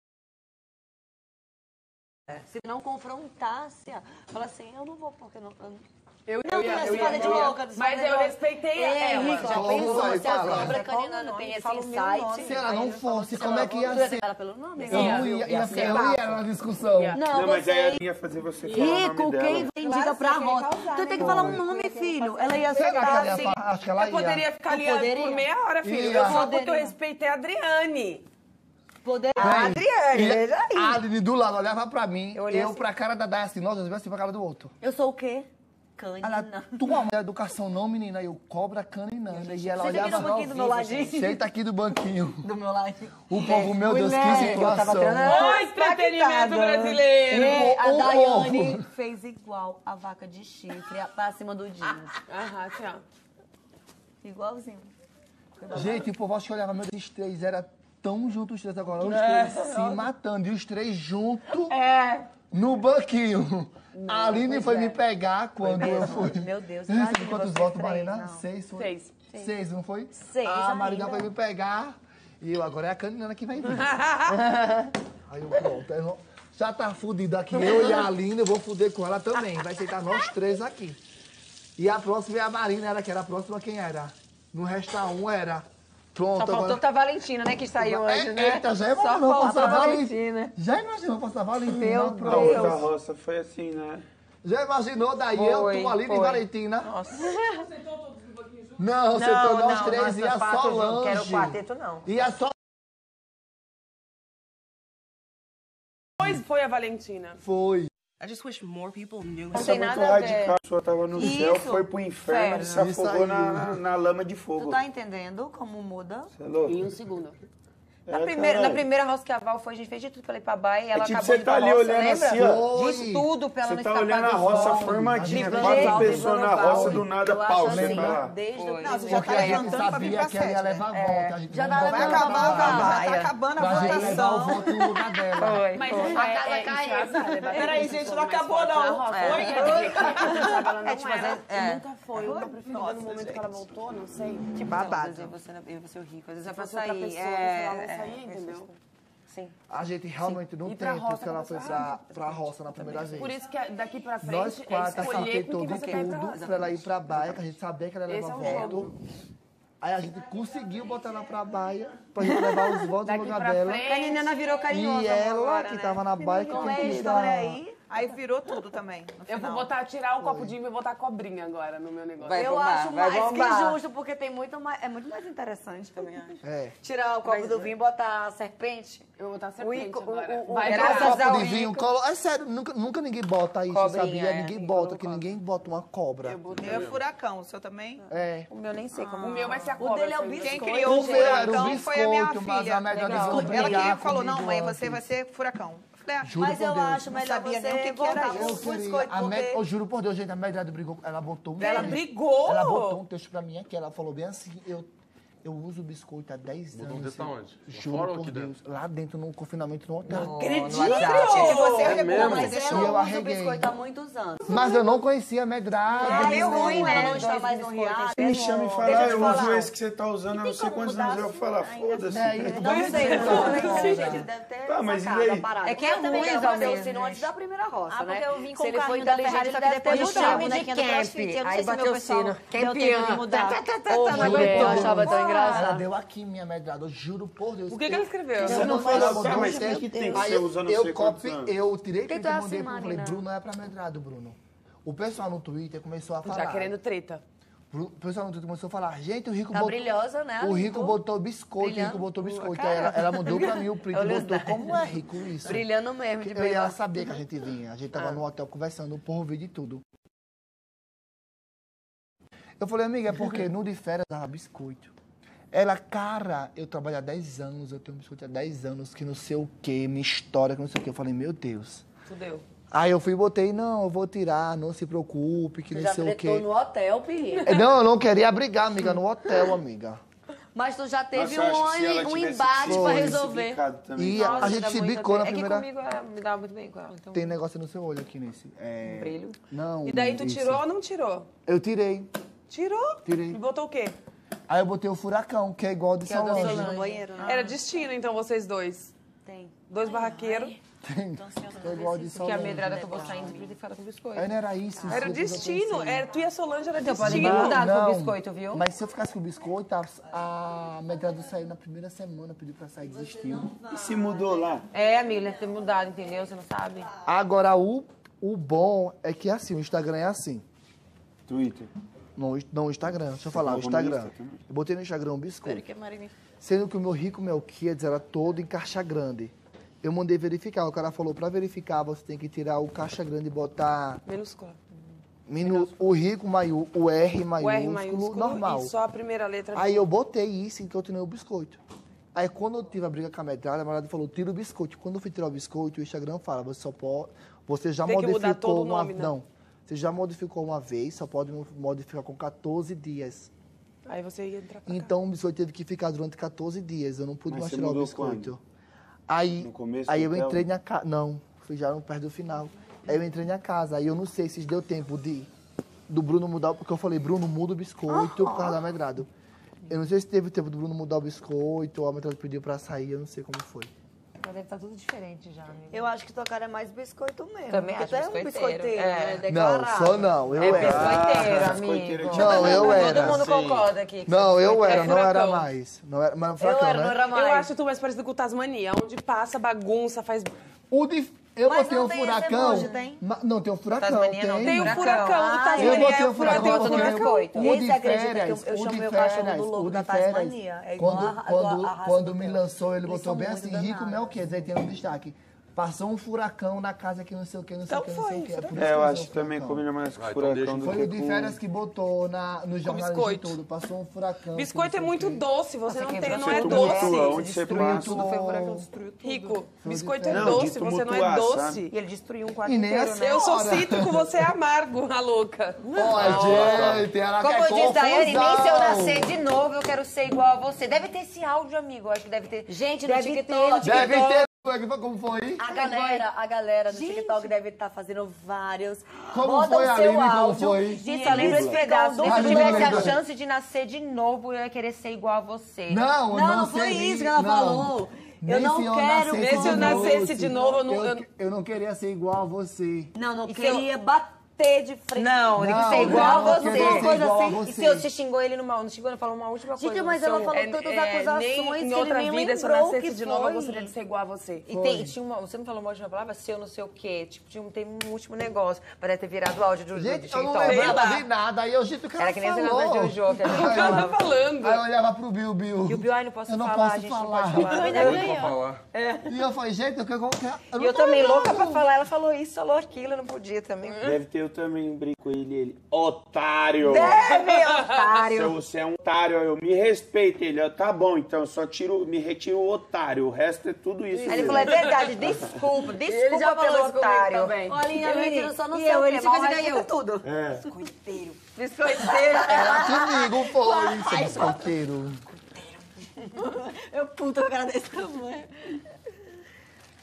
[SPEAKER 1] Se não confrontasse, fala assim, eu não vou porque não... eu não-
[SPEAKER 7] Eu,
[SPEAKER 1] Não,
[SPEAKER 7] eu ia, eu ia,
[SPEAKER 1] de
[SPEAKER 7] eu ia.
[SPEAKER 1] boca,
[SPEAKER 7] Mas eu respeitei
[SPEAKER 1] É,
[SPEAKER 7] ela.
[SPEAKER 1] Rico, já pensou se a cobra caninana tem esse insight?
[SPEAKER 2] Se ela não fosse, como é que ia ser?
[SPEAKER 1] ela pelo nome?
[SPEAKER 2] Eu não ia, ia ser eu ela na discussão.
[SPEAKER 1] Não,
[SPEAKER 6] Não, mas aí ela ia fazer você
[SPEAKER 1] Rico, quem indica pra roça. Tu tem que falar um nome, filho. Ela ia
[SPEAKER 2] Será que ela
[SPEAKER 1] soltar
[SPEAKER 2] ia
[SPEAKER 1] assim.
[SPEAKER 2] Acho que ela
[SPEAKER 7] Eu poderia
[SPEAKER 2] ia.
[SPEAKER 7] ficar ali
[SPEAKER 1] Eu
[SPEAKER 7] por meia hora, filho. Eu só porque eu respeitei a Adriane.
[SPEAKER 1] Poder...
[SPEAKER 2] Véi,
[SPEAKER 3] Adriane, veja aí.
[SPEAKER 2] A Aline do lado olhava pra mim, eu,
[SPEAKER 3] olhei assim.
[SPEAKER 2] pra cara da Dai assim, nós dois assim pra cara do outro.
[SPEAKER 1] Eu sou o quê?
[SPEAKER 2] Ela,
[SPEAKER 1] Canina.
[SPEAKER 2] tua mãe é educação não, menina, eu cobra caninana. E ela
[SPEAKER 1] Senta aqui
[SPEAKER 2] olhava
[SPEAKER 1] no banquinho do meu ladinho.
[SPEAKER 2] Senta aqui do banquinho.
[SPEAKER 1] Do meu lado.
[SPEAKER 2] O povo, meu Deus, que
[SPEAKER 3] Mulher, tava
[SPEAKER 2] situação.
[SPEAKER 7] Ô, entretenimento brasileiro!
[SPEAKER 1] É, a Daiane fez igual a vaca de chifre pra cima do Dimas.
[SPEAKER 7] Aham, assim, ó.
[SPEAKER 1] Igualzinho.
[SPEAKER 2] Gente, o povo acho que olhava, meu Deus, os três era tão juntos os três agora, os
[SPEAKER 1] É.
[SPEAKER 2] três se matando. E os três juntos
[SPEAKER 1] É.
[SPEAKER 2] no banquinho. A Aline foi me pegar quando eu fui.
[SPEAKER 1] Meu Deus,
[SPEAKER 2] Eu recebi quantos votos, Marina?
[SPEAKER 1] não.
[SPEAKER 2] Seis, foi?
[SPEAKER 7] Seis.
[SPEAKER 2] Seis, não foi?
[SPEAKER 1] Seis
[SPEAKER 2] A Marina
[SPEAKER 1] ainda.
[SPEAKER 2] foi me pegar e eu agora é a Caninana que vai vir. Aí eu pronto, eu não- já tá fudido aqui. Eu e a Aline, eu vou fuder com ela também. Vai sentar nós três aqui. E a próxima é a Marina, era que era a próxima quem era? No Resta 1 era. Pronto,
[SPEAKER 3] Só faltou
[SPEAKER 2] agora...
[SPEAKER 3] tá Valentina, né? Que saiu
[SPEAKER 2] É,
[SPEAKER 3] antes, né?
[SPEAKER 2] Eita, já imaginou
[SPEAKER 3] faltou
[SPEAKER 2] passar
[SPEAKER 3] a Valentina?
[SPEAKER 2] Já imaginou passar Valentina?
[SPEAKER 1] Meu
[SPEAKER 2] Pronto.
[SPEAKER 6] A outra roça foi assim, né?
[SPEAKER 2] Já imaginou daí
[SPEAKER 3] Foi,
[SPEAKER 2] eu, tu, Aline e
[SPEAKER 3] foi.
[SPEAKER 2] Valentina?
[SPEAKER 3] Nossa.
[SPEAKER 2] Não, você
[SPEAKER 3] Não,
[SPEAKER 2] nós
[SPEAKER 3] não,
[SPEAKER 2] três
[SPEAKER 3] nós
[SPEAKER 2] e a Solange.
[SPEAKER 3] quero quarteto, não.
[SPEAKER 2] E a Solange
[SPEAKER 7] Depois foi a Valentina.
[SPEAKER 2] foi.
[SPEAKER 8] I just wish more people knew
[SPEAKER 3] Não tem
[SPEAKER 6] é muito
[SPEAKER 3] nada a ver.
[SPEAKER 6] radical. A pessoa tava no céu,
[SPEAKER 1] Isso.
[SPEAKER 6] foi pro inferno e se afogou na, na, lama de
[SPEAKER 1] Tu
[SPEAKER 6] fogo.
[SPEAKER 1] tá entendendo como muda?
[SPEAKER 6] Você é louco?
[SPEAKER 7] Em um segundo.
[SPEAKER 6] É,
[SPEAKER 3] Na primeira, na
[SPEAKER 6] caralho.
[SPEAKER 3] primeira roça que a Val foi, a gente fez de tudo pra ela ir pra Bahia e ela
[SPEAKER 6] É tipo,
[SPEAKER 3] acabou
[SPEAKER 6] você tá ali
[SPEAKER 3] roça,
[SPEAKER 6] olhando
[SPEAKER 3] lembra?
[SPEAKER 6] assim, ó.
[SPEAKER 3] Diz tudo pra ela
[SPEAKER 6] Você
[SPEAKER 3] não
[SPEAKER 6] tá olhando a roça formadinha, quatro pessoas na roça, do nada, pau, você
[SPEAKER 1] assim,
[SPEAKER 6] tá
[SPEAKER 1] desde o
[SPEAKER 3] Foi.
[SPEAKER 1] primeiro.
[SPEAKER 2] Porque a
[SPEAKER 3] tá
[SPEAKER 2] gente
[SPEAKER 3] jantando pra vir
[SPEAKER 2] sabia
[SPEAKER 3] pra
[SPEAKER 2] que ela ia
[SPEAKER 3] sete,
[SPEAKER 2] levar a
[SPEAKER 3] né?
[SPEAKER 2] volta. A gente
[SPEAKER 1] Já
[SPEAKER 2] não
[SPEAKER 1] dá-
[SPEAKER 2] vai
[SPEAKER 1] vai
[SPEAKER 2] levar
[SPEAKER 1] acabar
[SPEAKER 2] pra
[SPEAKER 1] o
[SPEAKER 2] Bahia.
[SPEAKER 1] trabalho.
[SPEAKER 3] Bahia.
[SPEAKER 8] Tá acabando a votação.
[SPEAKER 7] Mas
[SPEAKER 1] A
[SPEAKER 7] é,
[SPEAKER 1] casa
[SPEAKER 7] é
[SPEAKER 1] caiu.
[SPEAKER 7] é
[SPEAKER 8] Peraí, gente, não acabou, não.
[SPEAKER 7] na.
[SPEAKER 3] É.
[SPEAKER 7] Foi, que não
[SPEAKER 3] É, tipo, às
[SPEAKER 7] era.
[SPEAKER 3] vezes- é.
[SPEAKER 7] Nunca foi uma preferida no momento que ela voltou, não sei.
[SPEAKER 3] Tipo,
[SPEAKER 8] Babado.
[SPEAKER 3] eu vou ser, eu o rico, às vezes é pra
[SPEAKER 7] outra
[SPEAKER 3] sair. é,
[SPEAKER 7] ela não
[SPEAKER 3] é, é,
[SPEAKER 7] entendeu?
[SPEAKER 3] Sim.
[SPEAKER 2] A gente realmente não
[SPEAKER 7] Ir
[SPEAKER 2] tem
[SPEAKER 7] roça,
[SPEAKER 2] que ela foi pra, pra roça na primeira vez.
[SPEAKER 7] Por isso que daqui pra frente
[SPEAKER 2] Nós quatro
[SPEAKER 7] é você quer ir pra
[SPEAKER 2] tudo pra ela ir pra baia, que a gente sabia que ela ia levar
[SPEAKER 7] é o
[SPEAKER 2] voto. Aí a gente conseguiu botar ela pra baia, pra gente levar os votos no lugar dela.
[SPEAKER 7] frente.
[SPEAKER 3] A Nina virou carinhosa
[SPEAKER 2] E ela,
[SPEAKER 3] agora,
[SPEAKER 2] que
[SPEAKER 3] né?
[SPEAKER 2] tava na baia, que tem
[SPEAKER 1] é aí?
[SPEAKER 8] Virou tudo também. no
[SPEAKER 7] Eu vou botar, tirar o copo de vinho e botar cobrinha agora no meu negócio.
[SPEAKER 3] Vai
[SPEAKER 1] eu
[SPEAKER 3] bombar,
[SPEAKER 1] acho
[SPEAKER 3] vai
[SPEAKER 1] mais
[SPEAKER 3] bombar.
[SPEAKER 1] que justo, porque tem muito mais, é muito mais interessante também, acho.
[SPEAKER 2] É.
[SPEAKER 1] Tirar o copo do vinho e botar a serpente.
[SPEAKER 7] Eu vou botar
[SPEAKER 1] O
[SPEAKER 7] serpente
[SPEAKER 1] Ico-
[SPEAKER 7] agora.
[SPEAKER 1] o- o-
[SPEAKER 7] Vai
[SPEAKER 1] o-
[SPEAKER 7] graças
[SPEAKER 2] Copo de vinho, colo... É sério, nunca, nunca ninguém bota isso,
[SPEAKER 3] Cobrinha,
[SPEAKER 2] sabia?
[SPEAKER 3] é.
[SPEAKER 2] Ninguém bota, que ninguém bota uma cobra.
[SPEAKER 8] O meu é furacão, o seu também?
[SPEAKER 2] É.
[SPEAKER 1] O meu nem sei como.
[SPEAKER 7] O meu vai ser a
[SPEAKER 1] O
[SPEAKER 7] cobra.
[SPEAKER 1] dele é o
[SPEAKER 7] aí.
[SPEAKER 8] Quem
[SPEAKER 1] Biscoito.
[SPEAKER 8] criou o
[SPEAKER 2] O o
[SPEAKER 8] furacão foi a minha
[SPEAKER 2] biscoito, mas
[SPEAKER 8] filha.
[SPEAKER 2] a descobriu
[SPEAKER 8] Ela que falou, não, mãe, você vai ser furacão. Ah,
[SPEAKER 2] Juro
[SPEAKER 1] Mas eu
[SPEAKER 2] Deus.
[SPEAKER 1] acho
[SPEAKER 8] Não
[SPEAKER 1] melhor
[SPEAKER 8] sabia nem o
[SPEAKER 1] você
[SPEAKER 8] que que era
[SPEAKER 2] Eu
[SPEAKER 1] biscoito,
[SPEAKER 2] A Med... Eu juro por Deus, gente, a Medrado brigou. Ela botou um.
[SPEAKER 7] Ela
[SPEAKER 2] texto.
[SPEAKER 7] brigou?
[SPEAKER 2] Ela botou um texto pra mim aqui. Ela falou bem assim: eu, eu uso biscoito há 10
[SPEAKER 9] Botou um
[SPEAKER 2] anos.
[SPEAKER 9] aonde? Lá
[SPEAKER 2] Juro
[SPEAKER 9] fora
[SPEAKER 2] por Deus. Lá dentro, no confinamento, no hotel.
[SPEAKER 3] No
[SPEAKER 7] Acredito!
[SPEAKER 3] WhatsApp.
[SPEAKER 8] E você
[SPEAKER 9] É mesmo?
[SPEAKER 8] mas
[SPEAKER 2] eu
[SPEAKER 1] usa o
[SPEAKER 2] arreguei.
[SPEAKER 1] biscoito há muitos anos.
[SPEAKER 2] Mas eu não conhecia a Medrado.
[SPEAKER 3] É meio ruim, né?
[SPEAKER 1] Não está mais no
[SPEAKER 3] biscoitos.
[SPEAKER 1] reality.
[SPEAKER 6] Me chama e fala, ah,
[SPEAKER 1] eu
[SPEAKER 6] eu
[SPEAKER 1] falar.
[SPEAKER 6] uso esse que você tá usando, eu não sei quantos anos. Eu vou falar, foda-se.
[SPEAKER 2] É,
[SPEAKER 1] Não sei, não
[SPEAKER 6] Tá, mas e aí?
[SPEAKER 3] É que é
[SPEAKER 1] Eu também
[SPEAKER 3] ruim,
[SPEAKER 1] quero fazer
[SPEAKER 3] Zalmir,
[SPEAKER 1] o sino antes da primeira roça,
[SPEAKER 10] Ah,
[SPEAKER 1] né?
[SPEAKER 10] eu vim com
[SPEAKER 1] Se
[SPEAKER 10] o
[SPEAKER 1] ele foi
[SPEAKER 10] carrinho da
[SPEAKER 1] inteligente,
[SPEAKER 10] Ferrari, só que depois do chave,
[SPEAKER 3] de camp.
[SPEAKER 10] Eu não
[SPEAKER 3] Aí
[SPEAKER 10] se
[SPEAKER 3] bateu o
[SPEAKER 10] pessoal
[SPEAKER 3] sino. Campeã. não
[SPEAKER 1] eu achava tão
[SPEAKER 2] Ela
[SPEAKER 1] engraçado.
[SPEAKER 2] deu aqui minha Medrado, eu juro por Deus.
[SPEAKER 7] O que, que ela escreveu?
[SPEAKER 6] Você não tá,
[SPEAKER 2] um
[SPEAKER 6] mas o que tem que
[SPEAKER 2] Aí
[SPEAKER 6] você
[SPEAKER 2] eu-
[SPEAKER 6] usa não
[SPEAKER 2] eu tirei
[SPEAKER 1] que
[SPEAKER 2] print
[SPEAKER 1] é
[SPEAKER 2] e
[SPEAKER 1] assim,
[SPEAKER 2] mandei pro falei? Bruno, não é pra Medrado, Bruno. O pessoal no Twitter começou a falar.
[SPEAKER 7] Já querendo treta.
[SPEAKER 2] O pessoal no Twitter começou a falar, gente, o Rico
[SPEAKER 1] Tá
[SPEAKER 2] botou...
[SPEAKER 1] brilhosa, né?
[SPEAKER 2] O Rico botou biscoito, o Rico
[SPEAKER 1] brilhando.
[SPEAKER 2] botou biscoito. Aí ela, ela mandou pra mim o print e botou, como é rico isso?
[SPEAKER 1] Brilhando mesmo, de
[SPEAKER 2] Eu, e ela sabia que a gente vinha. A gente tava no hotel conversando por vídeo e tudo. Eu falei, amiga, é porque no de férias dava biscoito. Ela, cara, eu trabalho há 10 anos, eu tenho biscoito há 10 anos, que não sei o quê, minha história, que não sei o quê. Eu falei, meu Deus.
[SPEAKER 7] Fudeu.
[SPEAKER 2] Aí eu fui e botei, não, eu vou tirar, não se preocupe, que
[SPEAKER 1] Você
[SPEAKER 2] não
[SPEAKER 1] já
[SPEAKER 2] sei o quê.
[SPEAKER 1] no hotel, Pi.
[SPEAKER 2] Não, eu não queria brigar, amiga, no hotel, amiga.
[SPEAKER 1] Mas tu já teve
[SPEAKER 6] Nossa,
[SPEAKER 1] um, um embate pra resolver.
[SPEAKER 2] E
[SPEAKER 7] Nossa,
[SPEAKER 2] a gente se bicou na
[SPEAKER 7] bem. É
[SPEAKER 2] primeira...
[SPEAKER 7] que comigo é, me dá muito bem com ela. Então...
[SPEAKER 2] Tem negócio no seu olho aqui nesse. É...
[SPEAKER 7] Brilho.
[SPEAKER 2] Não.
[SPEAKER 7] E daí tu
[SPEAKER 2] isso.
[SPEAKER 7] tirou ou não tirou?
[SPEAKER 2] Eu tirei.
[SPEAKER 7] Tirou?
[SPEAKER 2] Tirei.
[SPEAKER 7] E botou o quê?
[SPEAKER 2] Aí eu botei o furacão, que é igual ao de
[SPEAKER 7] Que é o
[SPEAKER 2] Solange.
[SPEAKER 1] Banheiro, né?
[SPEAKER 7] Era destino, então, vocês dois.
[SPEAKER 1] Tem.
[SPEAKER 7] Dois barraqueiros.
[SPEAKER 2] Tem. É igual ao de
[SPEAKER 7] Que a medrada acabou saindo pra ficar com biscoito.
[SPEAKER 2] Aí não era isso.
[SPEAKER 7] Era
[SPEAKER 2] isso que eu
[SPEAKER 7] destino. Era, tu e a Solange era
[SPEAKER 3] Então pode
[SPEAKER 7] destino.
[SPEAKER 3] mudar
[SPEAKER 2] Não,
[SPEAKER 3] com o biscoito, viu?
[SPEAKER 2] Mas se eu ficasse com o biscoito, a, a medrada saiu na primeira semana, pediu pra sair, desistiu.
[SPEAKER 6] E se mudou lá?
[SPEAKER 3] É, amigo, deve ter mudado, entendeu? Você não sabe?
[SPEAKER 2] Agora, o, o bom é que assim, o Instagram é assim.
[SPEAKER 6] Twitter.
[SPEAKER 2] No, no Instagram, deixa eu falar, o Instagram. Eu botei no Instagram um biscoito.
[SPEAKER 10] Que.
[SPEAKER 2] Sendo que o meu rico Melquiades era todo em caixa grande. Eu mandei verificar. O cara falou, pra verificar, você tem que tirar o caixa grande e botar
[SPEAKER 7] Minúscula.
[SPEAKER 2] minu, o rico maiú, o R
[SPEAKER 7] O
[SPEAKER 2] maiúsculo,
[SPEAKER 7] R maiúsculo
[SPEAKER 2] normal.
[SPEAKER 7] e só a primeira letra.
[SPEAKER 2] Aí eu botei isso e continuei o biscoito. Aí quando eu tive a briga com a metralha, a metralha falou, tira o biscoito. Quando eu fui tirar o biscoito, o Instagram fala, você só pode. Você já
[SPEAKER 7] Tem que
[SPEAKER 2] modificou
[SPEAKER 7] mudar todo o
[SPEAKER 2] uma.
[SPEAKER 7] nome, né?
[SPEAKER 2] Não. Você já modificou uma vez, só pode modificar com 14 dias.
[SPEAKER 7] Aí você ia entrar pra cá.
[SPEAKER 2] Então o biscoito teve que ficar durante 14 dias. Eu não pude
[SPEAKER 6] Mas
[SPEAKER 2] mais tirar o biscoito.
[SPEAKER 6] quando?
[SPEAKER 2] Aí,
[SPEAKER 6] No começo
[SPEAKER 2] aí eu
[SPEAKER 6] hotel?
[SPEAKER 2] entrei na casa. Não, fui já no perto do final. Aí eu entrei na casa. Aí eu não sei se deu tempo de do Bruno mudar, porque eu falei, Bruno, muda o biscoito por causa da medrado. Eu não sei se teve tempo do Bruno mudar o biscoito ou a medrado pediu pra sair, eu não sei como foi.
[SPEAKER 3] Mas deve estar tudo diferente já, amigo.
[SPEAKER 1] Eu acho que tua cara é mais biscoito mesmo.
[SPEAKER 3] Também
[SPEAKER 1] porque
[SPEAKER 3] acho
[SPEAKER 1] tu é um
[SPEAKER 3] biscoiteiro.
[SPEAKER 1] biscoiteiro,
[SPEAKER 3] É.
[SPEAKER 1] né?
[SPEAKER 2] Não,
[SPEAKER 1] Declarado.
[SPEAKER 2] só não, eu
[SPEAKER 3] É
[SPEAKER 2] era.
[SPEAKER 3] biscoiteiro,
[SPEAKER 6] Ah,
[SPEAKER 3] amigo.
[SPEAKER 6] biscoiteiro, tipo,
[SPEAKER 2] Não, eu era.
[SPEAKER 3] Todo mundo
[SPEAKER 6] Sim.
[SPEAKER 3] concorda aqui.
[SPEAKER 2] Não,
[SPEAKER 3] é
[SPEAKER 2] eu era, não era mais. Não era, mas
[SPEAKER 1] Eu
[SPEAKER 2] fracão,
[SPEAKER 1] era, não
[SPEAKER 2] né?
[SPEAKER 1] era mais.
[SPEAKER 7] Eu acho tu mais parecido com o Tasmania, onde passa bagunça, faz.
[SPEAKER 2] O de, eu
[SPEAKER 1] Mas
[SPEAKER 2] botei
[SPEAKER 1] não
[SPEAKER 2] o
[SPEAKER 1] tem esse
[SPEAKER 2] furacão.
[SPEAKER 1] emoji, tem?
[SPEAKER 2] Ma- não, tem o furacão.
[SPEAKER 3] Tasmania não
[SPEAKER 2] tem.
[SPEAKER 7] Tem o
[SPEAKER 3] Furacão.
[SPEAKER 7] furacão, o
[SPEAKER 1] Ah,
[SPEAKER 2] Eu
[SPEAKER 7] Tasmania
[SPEAKER 2] botei
[SPEAKER 7] é
[SPEAKER 2] o
[SPEAKER 7] o
[SPEAKER 2] furacão
[SPEAKER 7] furacão
[SPEAKER 3] do
[SPEAKER 2] porque
[SPEAKER 3] biscoito.
[SPEAKER 2] o
[SPEAKER 1] Esse
[SPEAKER 2] de férias,
[SPEAKER 1] eu- eu
[SPEAKER 2] o de
[SPEAKER 1] chamei o cachorro
[SPEAKER 2] férias,
[SPEAKER 1] do louco
[SPEAKER 2] o
[SPEAKER 1] da
[SPEAKER 2] de férias,
[SPEAKER 1] Tasmania. É igual
[SPEAKER 2] quando, quando, quando
[SPEAKER 1] do
[SPEAKER 2] me lançou, ele botou bem assim, rico aí tem um destaque. Passou um furacão na casa que não sei o que, não sei
[SPEAKER 7] Então
[SPEAKER 2] o que, não sei
[SPEAKER 7] foi,
[SPEAKER 2] o que. É
[SPEAKER 6] É, eu acho que também combina mais com
[SPEAKER 9] Ah,
[SPEAKER 6] o
[SPEAKER 9] então
[SPEAKER 6] furacão do
[SPEAKER 2] Foi
[SPEAKER 6] que
[SPEAKER 2] o de
[SPEAKER 6] com...
[SPEAKER 2] férias que botou na, no jornalismo e
[SPEAKER 7] biscoito.
[SPEAKER 2] tudo. Passou um furacão.
[SPEAKER 7] Biscoito é muito doce, você não tem, não é doce.
[SPEAKER 6] onde você
[SPEAKER 2] Destruiu
[SPEAKER 6] passa.
[SPEAKER 2] tudo.
[SPEAKER 3] Foi furacão destruiu tudo.
[SPEAKER 7] Rico, biscoito é doce,
[SPEAKER 6] de
[SPEAKER 7] você não é doce.
[SPEAKER 3] E ele destruiu um quarto
[SPEAKER 2] E nem
[SPEAKER 3] inteiro, né?
[SPEAKER 7] Eu sou cítrico, você é amargo, a louca.
[SPEAKER 2] Ó, gente, ela
[SPEAKER 3] Como
[SPEAKER 2] quer
[SPEAKER 3] diz Daiane, nem se eu nascer de novo, eu quero ser igual a você. Deve ter esse áudio, amigo. eu Acho que deve ter.
[SPEAKER 1] Gente, no TikTok.
[SPEAKER 2] Deve ter. Como foi?
[SPEAKER 1] A galera, a galera do TikTok deve estar fazendo vários.
[SPEAKER 2] Como
[SPEAKER 1] Bota
[SPEAKER 2] foi,
[SPEAKER 1] o seu
[SPEAKER 2] Aline? Como
[SPEAKER 1] áudio.
[SPEAKER 2] foi?
[SPEAKER 3] Gente, só lembra esse pedaço. Se eu tivesse a chance de nascer de novo, eu ia querer ser igual a você.
[SPEAKER 2] Não, eu
[SPEAKER 1] Não,
[SPEAKER 2] não,
[SPEAKER 1] não foi isso que ela
[SPEAKER 2] não.
[SPEAKER 1] falou.
[SPEAKER 2] Nem
[SPEAKER 1] não
[SPEAKER 2] se eu
[SPEAKER 1] quero-
[SPEAKER 7] se eu
[SPEAKER 2] de
[SPEAKER 7] nascesse
[SPEAKER 2] novo,
[SPEAKER 7] de novo, eu não-
[SPEAKER 2] Eu,
[SPEAKER 7] eu-
[SPEAKER 2] eu não queria ser igual a você.
[SPEAKER 1] Não, não
[SPEAKER 3] E
[SPEAKER 1] queria bater de frente.
[SPEAKER 3] Não, tem que ser igual
[SPEAKER 2] não,
[SPEAKER 3] a
[SPEAKER 2] eu
[SPEAKER 3] você. coisa
[SPEAKER 2] igual
[SPEAKER 3] assim.
[SPEAKER 2] você.
[SPEAKER 3] E se eu, você xingou ele numa. Não xingou, não falou uma última
[SPEAKER 1] Gente,
[SPEAKER 3] coisa.
[SPEAKER 1] mas
[SPEAKER 3] no
[SPEAKER 1] ela falou
[SPEAKER 7] É,
[SPEAKER 1] tantas
[SPEAKER 7] é,
[SPEAKER 1] acusações
[SPEAKER 7] nem
[SPEAKER 1] que
[SPEAKER 7] em
[SPEAKER 1] ele
[SPEAKER 7] outra
[SPEAKER 1] nem
[SPEAKER 7] vida, se eu nascesse
[SPEAKER 1] que
[SPEAKER 7] de novo, eu gostaria de ser igual a você.
[SPEAKER 3] E tem, tinha uma, você não falou uma última palavra? Seu não sei o quê. Tipo, tinha, um- tem um último negócio. Parece ter virado o áudio do, do,
[SPEAKER 2] Gente,
[SPEAKER 3] do
[SPEAKER 2] eu não lembrava de nada. Aí eu, gente, o cara
[SPEAKER 3] Era que nem
[SPEAKER 2] falou.
[SPEAKER 3] negócio de Jojo, que a gente
[SPEAKER 2] Aí
[SPEAKER 7] Ela
[SPEAKER 2] eu-
[SPEAKER 7] tá falando.
[SPEAKER 2] Aí eu olhava pro Bill, Bill.
[SPEAKER 3] E o Bill, ai, não posso
[SPEAKER 2] eu não
[SPEAKER 3] falar,
[SPEAKER 2] posso
[SPEAKER 3] a gente não
[SPEAKER 2] falar.
[SPEAKER 3] pode falar.
[SPEAKER 4] Ainda ganhou.
[SPEAKER 2] E eu falei, gente, eu quero... Eu
[SPEAKER 3] E eu também, louca pra falar. Ela falou isso, falou aquilo, eu não podia também.
[SPEAKER 6] Deve ter, eu também brinco com ele, ele. Otário!
[SPEAKER 3] Deve,
[SPEAKER 6] Se
[SPEAKER 3] otário.
[SPEAKER 6] você é um otário, eu me respeito. Ele, ó, tá bom, então só tiro, me retiro o otário. O resto é tudo isso.
[SPEAKER 3] Ele
[SPEAKER 6] mesmo.
[SPEAKER 3] falou, é verdade, desculpa,
[SPEAKER 7] Ele já
[SPEAKER 3] desculpa
[SPEAKER 7] falou
[SPEAKER 3] pelo
[SPEAKER 7] isso
[SPEAKER 3] otário.
[SPEAKER 1] Olha, eu retiro só no
[SPEAKER 3] E
[SPEAKER 1] seu
[SPEAKER 3] eu, ele fica
[SPEAKER 1] o resto
[SPEAKER 3] ganhando
[SPEAKER 1] fica tudo.
[SPEAKER 6] É.
[SPEAKER 3] Biscoiteiro. Biscoiteiro.
[SPEAKER 2] Ela comigo foi, seu biscoiteiro.
[SPEAKER 1] Eu puta, cara desse tamanho.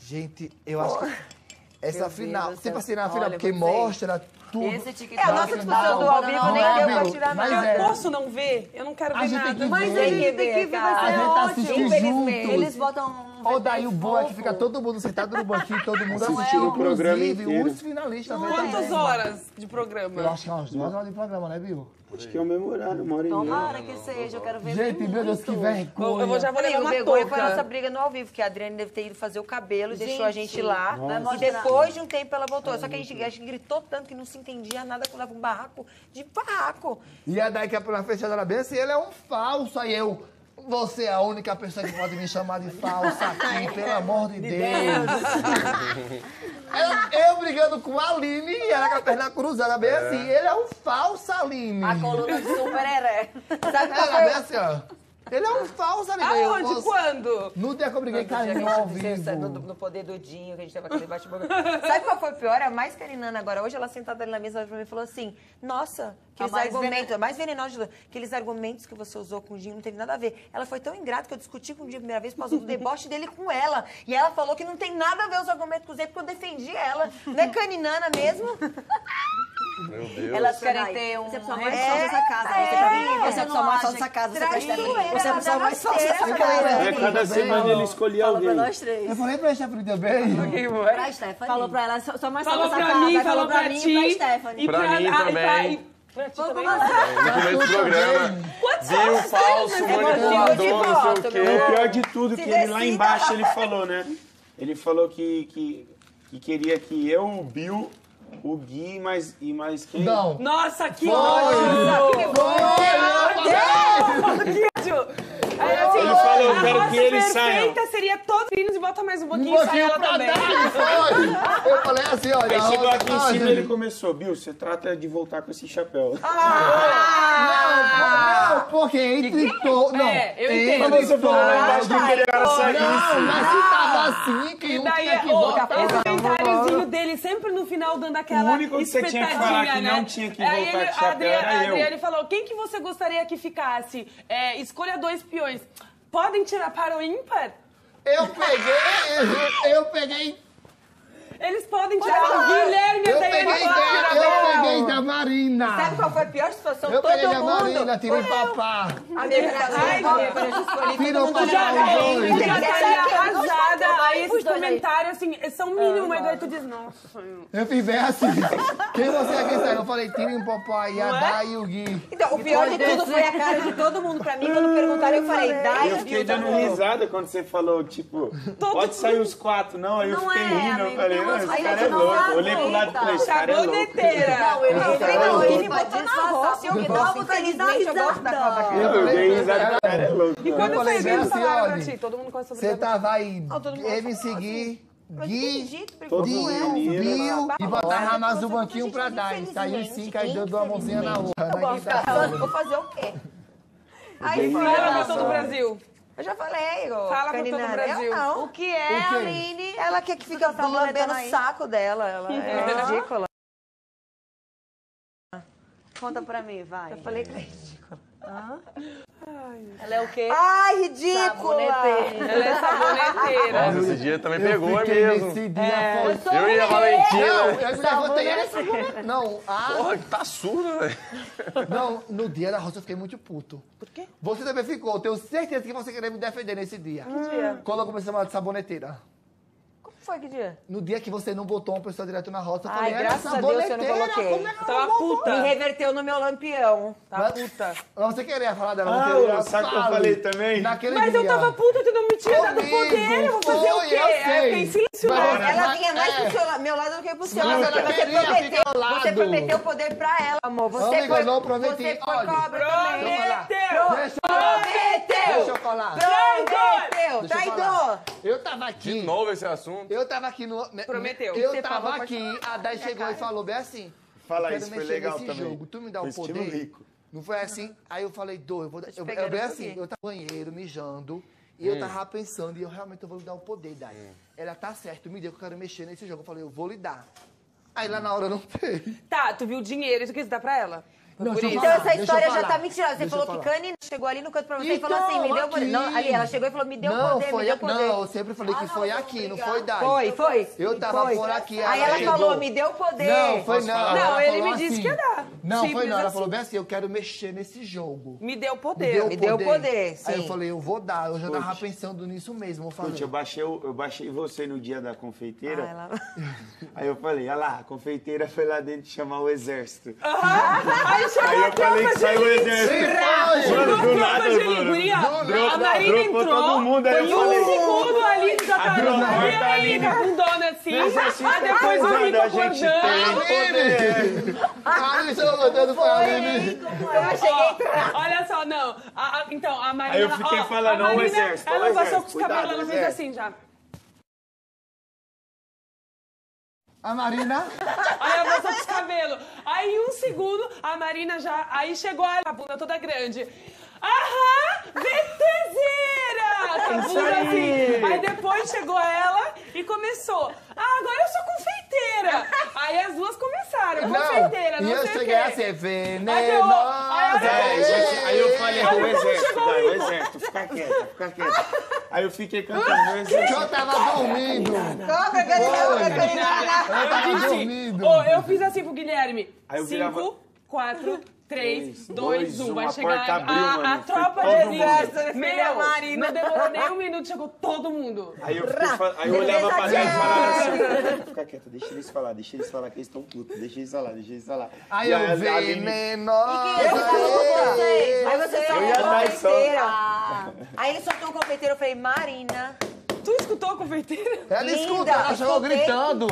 [SPEAKER 2] Gente, eu acho que essa
[SPEAKER 1] Meu
[SPEAKER 2] final, tipo assim, na final, porque mostra tudo.
[SPEAKER 1] Esse TikTok.
[SPEAKER 3] É, a nossa discussão do ao vivo nem deu pra tirar
[SPEAKER 2] mas
[SPEAKER 3] nada.
[SPEAKER 2] é.
[SPEAKER 7] Eu posso não ver? Eu não quero
[SPEAKER 2] A
[SPEAKER 7] ver nada.
[SPEAKER 1] Mas ele tem que ver, vai ser
[SPEAKER 2] tá
[SPEAKER 1] ótimo.
[SPEAKER 3] Infelizmente.
[SPEAKER 1] Eles botam
[SPEAKER 2] Ou daí o bom é que fica todo mundo sentado no banquinho, todo mundo
[SPEAKER 6] Assistindo
[SPEAKER 2] assistindo,
[SPEAKER 6] o programa
[SPEAKER 2] inclusive
[SPEAKER 6] inteiro.
[SPEAKER 2] os finalistas.
[SPEAKER 1] É.
[SPEAKER 7] Quantas horas de programa?
[SPEAKER 2] Eu acho que é umas duas horas de programa, né, Bill?
[SPEAKER 6] Acho que é o mesmo horário, uma hora e meia.
[SPEAKER 1] Tomara que seja, eu quero ver
[SPEAKER 2] Gente, meu Deus, que vergonha.
[SPEAKER 7] eu vou, já vou levar uma
[SPEAKER 3] vergonha foi a nossa briga no ao vivo, que a Adriane deve ter ido fazer o cabelo,
[SPEAKER 1] Gente,
[SPEAKER 3] deixou a gente lá.
[SPEAKER 1] vai
[SPEAKER 3] E depois de um tempo ela voltou. Só que a gente, a gente gritou tanto que não se entendia nada quando leva um barraco de barraco.
[SPEAKER 2] E a daí que a na fechada era bem assim, ele é um falso. Aí eu, você é a única pessoa que pode me chamar de falsa aqui, pelo amor de Deus. eu, eu brigando com a Aline e ela com a perna cruzada, bem assim. Ele é um falso, Aline.
[SPEAKER 1] a coluna de super heré.
[SPEAKER 3] Sabe qual
[SPEAKER 2] Ela bem
[SPEAKER 3] foi?
[SPEAKER 2] assim, ó. Ele é um falso. Eu
[SPEAKER 7] Aonde? Quando?
[SPEAKER 2] No dia que eu briguei com a
[SPEAKER 3] dia
[SPEAKER 2] Aline ao
[SPEAKER 3] fez, No,
[SPEAKER 2] vivo.
[SPEAKER 3] no poder do Dinho, que a gente tava aquele bate-boca. Sabe qual foi o pior? A mais carinana agora. Hoje ela sentada ali na mesa pra mim e falou assim: Nossa, aqueles
[SPEAKER 1] mais
[SPEAKER 3] argumentos, a mais venenosa de todas, aqueles argumentos que você usou com o Dinho não teve nada a ver. Ela foi tão ingrata que eu discuti com o Dinho a primeira vez por causa do deboche dele com ela. E ela falou que não tem nada a ver os argumentos que usei porque eu defendi ela. Não é caninana mesmo?
[SPEAKER 9] Meu Deus.
[SPEAKER 1] Elas querem ter um
[SPEAKER 3] Você é a pessoa mais falsa
[SPEAKER 1] dessa casa.
[SPEAKER 3] É,
[SPEAKER 1] Você, é a pessoa mais
[SPEAKER 3] acho.
[SPEAKER 1] dessa casa. Você, é a pessoa mais falsa dessa casa.
[SPEAKER 6] É, cada semana ele escolhia alguém.
[SPEAKER 1] nós três.
[SPEAKER 2] Eu falei pra Stephanie também.
[SPEAKER 1] Pra Stephanie. Falou pra ela, só só mais
[SPEAKER 7] Falou
[SPEAKER 1] falsa
[SPEAKER 7] pra
[SPEAKER 1] dessa
[SPEAKER 7] mim,
[SPEAKER 1] casa.
[SPEAKER 7] falou pra
[SPEAKER 1] mim e pra Stephanie.
[SPEAKER 7] E
[SPEAKER 9] Pra mim também.
[SPEAKER 7] e
[SPEAKER 1] Vamos
[SPEAKER 7] também.
[SPEAKER 1] começar.
[SPEAKER 9] No começo do programa. Viu, falso,
[SPEAKER 3] É
[SPEAKER 9] manipulador, não sei o quê.
[SPEAKER 6] E o pior de tudo,
[SPEAKER 3] Se
[SPEAKER 6] que ele lá embaixo ele falou, né? Ele falou que, que, que queria que eu, o Bill, o Gui, mas, e mais quem?
[SPEAKER 2] Não.
[SPEAKER 7] Nossa, que
[SPEAKER 2] Foi!
[SPEAKER 7] ódio! Aí, assim,
[SPEAKER 6] Ele falou, eu
[SPEAKER 7] a
[SPEAKER 6] quero que eles saiam.
[SPEAKER 7] perfeita seria todos vinos e bota mais um
[SPEAKER 2] Um
[SPEAKER 7] pouquinho e sai ela também.
[SPEAKER 2] dar, foi! Eu falei assim, olha...
[SPEAKER 6] Aí chegou aqui em cima e ele começou, Bill, você trata de voltar com esse chapéu.
[SPEAKER 2] Não, porque entre todos... Não,
[SPEAKER 7] É, eu entendo.
[SPEAKER 6] Quando você falou lá embaixo que queria que ela
[SPEAKER 2] Não, mas se tava assim, que um
[SPEAKER 7] Daí,
[SPEAKER 2] tinha que voltar
[SPEAKER 7] esse dele sempre no final dando aquela
[SPEAKER 6] O único que você tinha que falar
[SPEAKER 7] espetadinha,
[SPEAKER 6] que
[SPEAKER 7] né?
[SPEAKER 6] não tinha que
[SPEAKER 7] Aí
[SPEAKER 6] voltar
[SPEAKER 7] ele,
[SPEAKER 6] de chapéu
[SPEAKER 7] a Adriane,
[SPEAKER 6] era eu.
[SPEAKER 7] Adriane falou, quem que você gostaria que ficasse? É, escolha dois peões. Podem tirar para o ímpar?
[SPEAKER 2] Eu peguei, eu peguei,
[SPEAKER 7] Eles podem tirar o Guilherme
[SPEAKER 2] eu
[SPEAKER 7] e a Daiane
[SPEAKER 2] peguei,
[SPEAKER 7] tirar
[SPEAKER 2] da, eu peguei da Marina.
[SPEAKER 3] Sabe qual foi a pior situação?
[SPEAKER 2] Eu
[SPEAKER 3] Todo
[SPEAKER 2] peguei da
[SPEAKER 3] mundo.
[SPEAKER 2] Marina, tirei papá.
[SPEAKER 7] Deus.
[SPEAKER 3] eu escolhi
[SPEAKER 2] Tirou papá
[SPEAKER 7] Já,
[SPEAKER 2] os
[SPEAKER 7] eu
[SPEAKER 2] dois.
[SPEAKER 7] já estaria arrasada. Aí
[SPEAKER 1] os
[SPEAKER 7] esses comentários, assim, são mínimos, mas daí tu diz, nossa.
[SPEAKER 2] Eu fiz bem assim. Quem você é quem saiu? Eu falei, tirem o papai, a Dai e o Gui.
[SPEAKER 3] Então, o pior de tudo foi a cara de todo mundo pra mim. Quando perguntaram, eu falei, dai,
[SPEAKER 6] Eu fiquei dando risada quando você falou, tipo, pode sair os quatro, não? Aí eu fiquei
[SPEAKER 1] é,
[SPEAKER 6] rindo, eu falei,
[SPEAKER 1] tem
[SPEAKER 6] "Ah,
[SPEAKER 1] umas
[SPEAKER 6] esse
[SPEAKER 1] coisas que
[SPEAKER 6] é
[SPEAKER 1] não
[SPEAKER 6] louco.
[SPEAKER 1] aguenta.
[SPEAKER 6] Olhei pro lado e falei, cara é louco.
[SPEAKER 7] Saboneteira.
[SPEAKER 1] Não, ele
[SPEAKER 3] não, ele botou na roça. Eu que
[SPEAKER 1] na
[SPEAKER 3] infelizmente, eu gosto da
[SPEAKER 1] risada.
[SPEAKER 3] cobra.
[SPEAKER 2] Eu
[SPEAKER 6] dei risada, o cara é louco.
[SPEAKER 7] E quando dele,
[SPEAKER 2] assim,
[SPEAKER 7] falaram pra ti, todo mundo conhece sobre
[SPEAKER 2] Você tava aí,
[SPEAKER 3] todo mundo
[SPEAKER 2] MC Gui. Bill e botava mais um banquinho pra Dai. Saiu cinco, aí deu uma mãozinha na outra.
[SPEAKER 3] Eu
[SPEAKER 2] guitarra.
[SPEAKER 3] dela. Vou fazer o quê? Aí foi. Ela-
[SPEAKER 7] todo o Brasil.
[SPEAKER 3] Eu já falei, ô,
[SPEAKER 7] Fala pra todo o
[SPEAKER 3] caninana,
[SPEAKER 7] Brasil.
[SPEAKER 3] Eu não.
[SPEAKER 1] O que é,
[SPEAKER 2] O quê?
[SPEAKER 1] Aline?
[SPEAKER 3] Ela quer que fica
[SPEAKER 1] tá
[SPEAKER 3] lambendo o saco dela. Ela é ridícula.
[SPEAKER 1] Conta pra mim, vai.
[SPEAKER 3] Eu falei que é.
[SPEAKER 1] Ela é o quê?
[SPEAKER 3] Ai, ridícula!
[SPEAKER 7] Ela é saboneteira.
[SPEAKER 9] Nossa, esse dia também
[SPEAKER 2] Eu
[SPEAKER 9] pegou, é mesmo.
[SPEAKER 2] nesse dia, foi...
[SPEAKER 9] Eu e a
[SPEAKER 2] Não,
[SPEAKER 9] Valentina.
[SPEAKER 2] eu me levantei essa... Não, ah,
[SPEAKER 9] Porra, que tá surdo, velho.
[SPEAKER 2] não, no dia da roça eu fiquei muito puto. Por quê? Você também ficou, eu tenho certeza que você queria me defender nesse dia. Que dia? Quando eu comecei a chamar de saboneteira.
[SPEAKER 1] Foi que dia?
[SPEAKER 2] No dia que você não botou uma pessoa direto na roça, eu
[SPEAKER 1] Ai,
[SPEAKER 2] falei, era
[SPEAKER 1] graças a Deus eu não coloquei.
[SPEAKER 2] como é que
[SPEAKER 7] Tava
[SPEAKER 2] não
[SPEAKER 7] puta.
[SPEAKER 3] Me reverteu no meu lampião.
[SPEAKER 7] Tá
[SPEAKER 2] Mas-
[SPEAKER 7] puta.
[SPEAKER 2] Mas você queria falar dela,
[SPEAKER 6] Ah,
[SPEAKER 2] não queria?
[SPEAKER 6] sabe o que eu
[SPEAKER 2] Fale.
[SPEAKER 6] falei também?
[SPEAKER 2] Naquele
[SPEAKER 7] Mas eu
[SPEAKER 2] dia.
[SPEAKER 7] tava puta, tu não me tinha dado poder. Eu vou fazer o
[SPEAKER 2] foi,
[SPEAKER 7] quê?
[SPEAKER 2] eu
[SPEAKER 7] eu fiquei silenciosa.
[SPEAKER 2] Mas-
[SPEAKER 3] Ela vinha mais
[SPEAKER 2] é.
[SPEAKER 3] pro seu meu lado do que pro seu.
[SPEAKER 2] Mas ela
[SPEAKER 3] você prometeu, você prometeu poder pra ela, amor. Você
[SPEAKER 2] Amiga,
[SPEAKER 3] foi,
[SPEAKER 2] eu não prometi.
[SPEAKER 3] Você foi
[SPEAKER 2] Olha,
[SPEAKER 3] cobra também.
[SPEAKER 7] Prometeu!
[SPEAKER 2] Deixa eu falar.
[SPEAKER 3] Prometeu!
[SPEAKER 2] Deixa eu falar.
[SPEAKER 3] Prometeu!
[SPEAKER 2] Deixa eu
[SPEAKER 3] Traidor!
[SPEAKER 2] Eu tava aqui.
[SPEAKER 9] De novo esse assunto.
[SPEAKER 2] Eu tava aqui no. né,
[SPEAKER 7] Prometeu.
[SPEAKER 2] Eu
[SPEAKER 7] Você
[SPEAKER 2] tava
[SPEAKER 7] falou,
[SPEAKER 2] aqui, a Dai chegou e falou bem assim.
[SPEAKER 6] Fala
[SPEAKER 2] eu quero
[SPEAKER 6] isso, foi
[SPEAKER 2] mexer
[SPEAKER 6] legal
[SPEAKER 2] nesse
[SPEAKER 6] também.
[SPEAKER 2] jogo. Tu me dá
[SPEAKER 6] Foi
[SPEAKER 2] o poder.
[SPEAKER 6] rico.
[SPEAKER 2] Não foi assim? Aí eu falei, dou, eu vou dar. Eu,
[SPEAKER 3] pegando
[SPEAKER 2] eu, bem
[SPEAKER 3] isso
[SPEAKER 2] assim, eu tava no banheiro, mijando. E eu tava pensando, e eu realmente eu vou lhe dar o poder, Dai. Ela tá certo, me deu que eu quero mexer nesse jogo. Eu falei, eu vou lhe dar. Aí lá na hora eu não dei.
[SPEAKER 7] Tá, tu viu o dinheiro e tu quis dar pra ela?
[SPEAKER 2] Não.
[SPEAKER 3] Então
[SPEAKER 2] falar.
[SPEAKER 3] essa história já tá mentirosa. Você
[SPEAKER 2] Deixa
[SPEAKER 3] falou que. Cani chegou ali no canto pra você e falou
[SPEAKER 2] Então,
[SPEAKER 3] assim, me deu poder. Não, ali, ela chegou e falou, me deu
[SPEAKER 2] não,
[SPEAKER 3] poder,
[SPEAKER 2] foi
[SPEAKER 3] me deu poder.
[SPEAKER 2] Não, eu sempre falei que foi aqui, não foi Dai.
[SPEAKER 3] Foi, foi.
[SPEAKER 2] Eu tava
[SPEAKER 3] Foi.
[SPEAKER 2] por aqui.
[SPEAKER 3] Aí ela
[SPEAKER 2] chegou.
[SPEAKER 3] falou, me deu poder.
[SPEAKER 2] Não, foi não.
[SPEAKER 7] Não,
[SPEAKER 2] Ela
[SPEAKER 7] ele me disse
[SPEAKER 2] assim.
[SPEAKER 7] que ia dar.
[SPEAKER 2] Não, foi
[SPEAKER 7] Simples
[SPEAKER 2] não. Ela
[SPEAKER 7] assim.
[SPEAKER 2] falou bem assim, eu quero mexer nesse jogo.
[SPEAKER 7] Me deu
[SPEAKER 2] Me
[SPEAKER 7] poder.
[SPEAKER 2] deu
[SPEAKER 3] Me deu poder, sim.
[SPEAKER 2] Aí eu falei, eu vou dar. Eu já tava
[SPEAKER 6] Coach.
[SPEAKER 2] pensando nisso mesmo, fazer.
[SPEAKER 6] Gente, eu baixei, eu baixei você no dia da confeiteira.
[SPEAKER 3] Ah, ela-
[SPEAKER 6] Aí eu falei, olha lá, a confeiteira foi lá dentro chamar o exército.
[SPEAKER 7] Aí chegou
[SPEAKER 6] Aí
[SPEAKER 7] a
[SPEAKER 6] eu falei que saiu o exército. Mano,
[SPEAKER 7] a
[SPEAKER 6] do nada,
[SPEAKER 7] de
[SPEAKER 6] mano.
[SPEAKER 7] A Marina entrou.
[SPEAKER 6] todo mundo, aí
[SPEAKER 7] Foi
[SPEAKER 6] eu
[SPEAKER 7] um
[SPEAKER 6] falei-
[SPEAKER 7] segundo ali, já tá
[SPEAKER 6] Bruna
[SPEAKER 7] e
[SPEAKER 6] tá
[SPEAKER 7] aí,
[SPEAKER 6] ali.
[SPEAKER 7] com a bundona assim. Aí depois o
[SPEAKER 6] a gente
[SPEAKER 7] acordando.
[SPEAKER 6] tem poder.
[SPEAKER 2] Mandando pra Aline.
[SPEAKER 3] Eu cheguei
[SPEAKER 7] Olha só, não. A- a- então, a Marina...
[SPEAKER 6] Aí eu fiquei
[SPEAKER 7] ó,
[SPEAKER 6] falando,
[SPEAKER 7] a
[SPEAKER 6] ó, o
[SPEAKER 7] Marina,
[SPEAKER 6] exército, ó,
[SPEAKER 7] Ela
[SPEAKER 6] o
[SPEAKER 7] passou
[SPEAKER 6] exército,
[SPEAKER 7] com os
[SPEAKER 6] cuidado,
[SPEAKER 7] cabelos, ela fez
[SPEAKER 6] exército.
[SPEAKER 7] assim já.
[SPEAKER 2] A Marina.
[SPEAKER 7] Aí ela passou com os cabelos. Aí, em um segundo, a Marina já... Aí chegou a a bunda toda grande. Aham! VTZera! Com a bunda assim. Aí depois chegou ela e começou. Ah, agora eu sou confeiteira. Aí as duas começaram. Confeiteira, não,
[SPEAKER 2] e eu
[SPEAKER 7] sei o
[SPEAKER 2] cheguei
[SPEAKER 7] quê.
[SPEAKER 2] a ser
[SPEAKER 7] Aí
[SPEAKER 2] venenosa.
[SPEAKER 7] eu-
[SPEAKER 6] É, aí eu falei, o exército, vai,
[SPEAKER 7] o
[SPEAKER 6] exército, fica quieta, fica quieta. Aí eu fiquei cantando o exército.
[SPEAKER 2] Eu tava dormindo.
[SPEAKER 3] Cani, Cani.
[SPEAKER 2] Eu tava
[SPEAKER 7] Eu disse,
[SPEAKER 2] dormindo.
[SPEAKER 7] oh, eu fiz assim pro Guilherme.
[SPEAKER 6] Aí eu
[SPEAKER 7] Cinco,
[SPEAKER 6] virava-
[SPEAKER 7] quatro, três,
[SPEAKER 6] Três,
[SPEAKER 7] dois,
[SPEAKER 6] dois,
[SPEAKER 7] um.
[SPEAKER 6] um,
[SPEAKER 7] Vai
[SPEAKER 6] a
[SPEAKER 7] chegar
[SPEAKER 6] porta abriu,
[SPEAKER 7] a, a
[SPEAKER 6] mano. Foi
[SPEAKER 7] tropa de.
[SPEAKER 3] Filha
[SPEAKER 7] Meu,
[SPEAKER 3] Marina.
[SPEAKER 7] não demorou nem um minuto, chegou todo mundo.
[SPEAKER 6] Aí eu, fal- aí eu olhava pra trás e falava assim, fica quieta, deixa eles falar, deixa eles falar que eles estão putos, deixa eles falar, deixa eles falar.
[SPEAKER 2] Aí
[SPEAKER 6] E
[SPEAKER 2] eu
[SPEAKER 6] a Aline-
[SPEAKER 2] venenosa.
[SPEAKER 3] Eu falei. Aí você soltou
[SPEAKER 6] dar
[SPEAKER 3] a
[SPEAKER 6] isso.
[SPEAKER 3] confeiteira. Aí ele soltou um confeiteiro, eu falei, Marina.
[SPEAKER 7] Tu escutou a confeiteira?
[SPEAKER 2] Ela
[SPEAKER 3] Linda,
[SPEAKER 2] escuta, ela chegou
[SPEAKER 3] escutei.
[SPEAKER 2] gritando.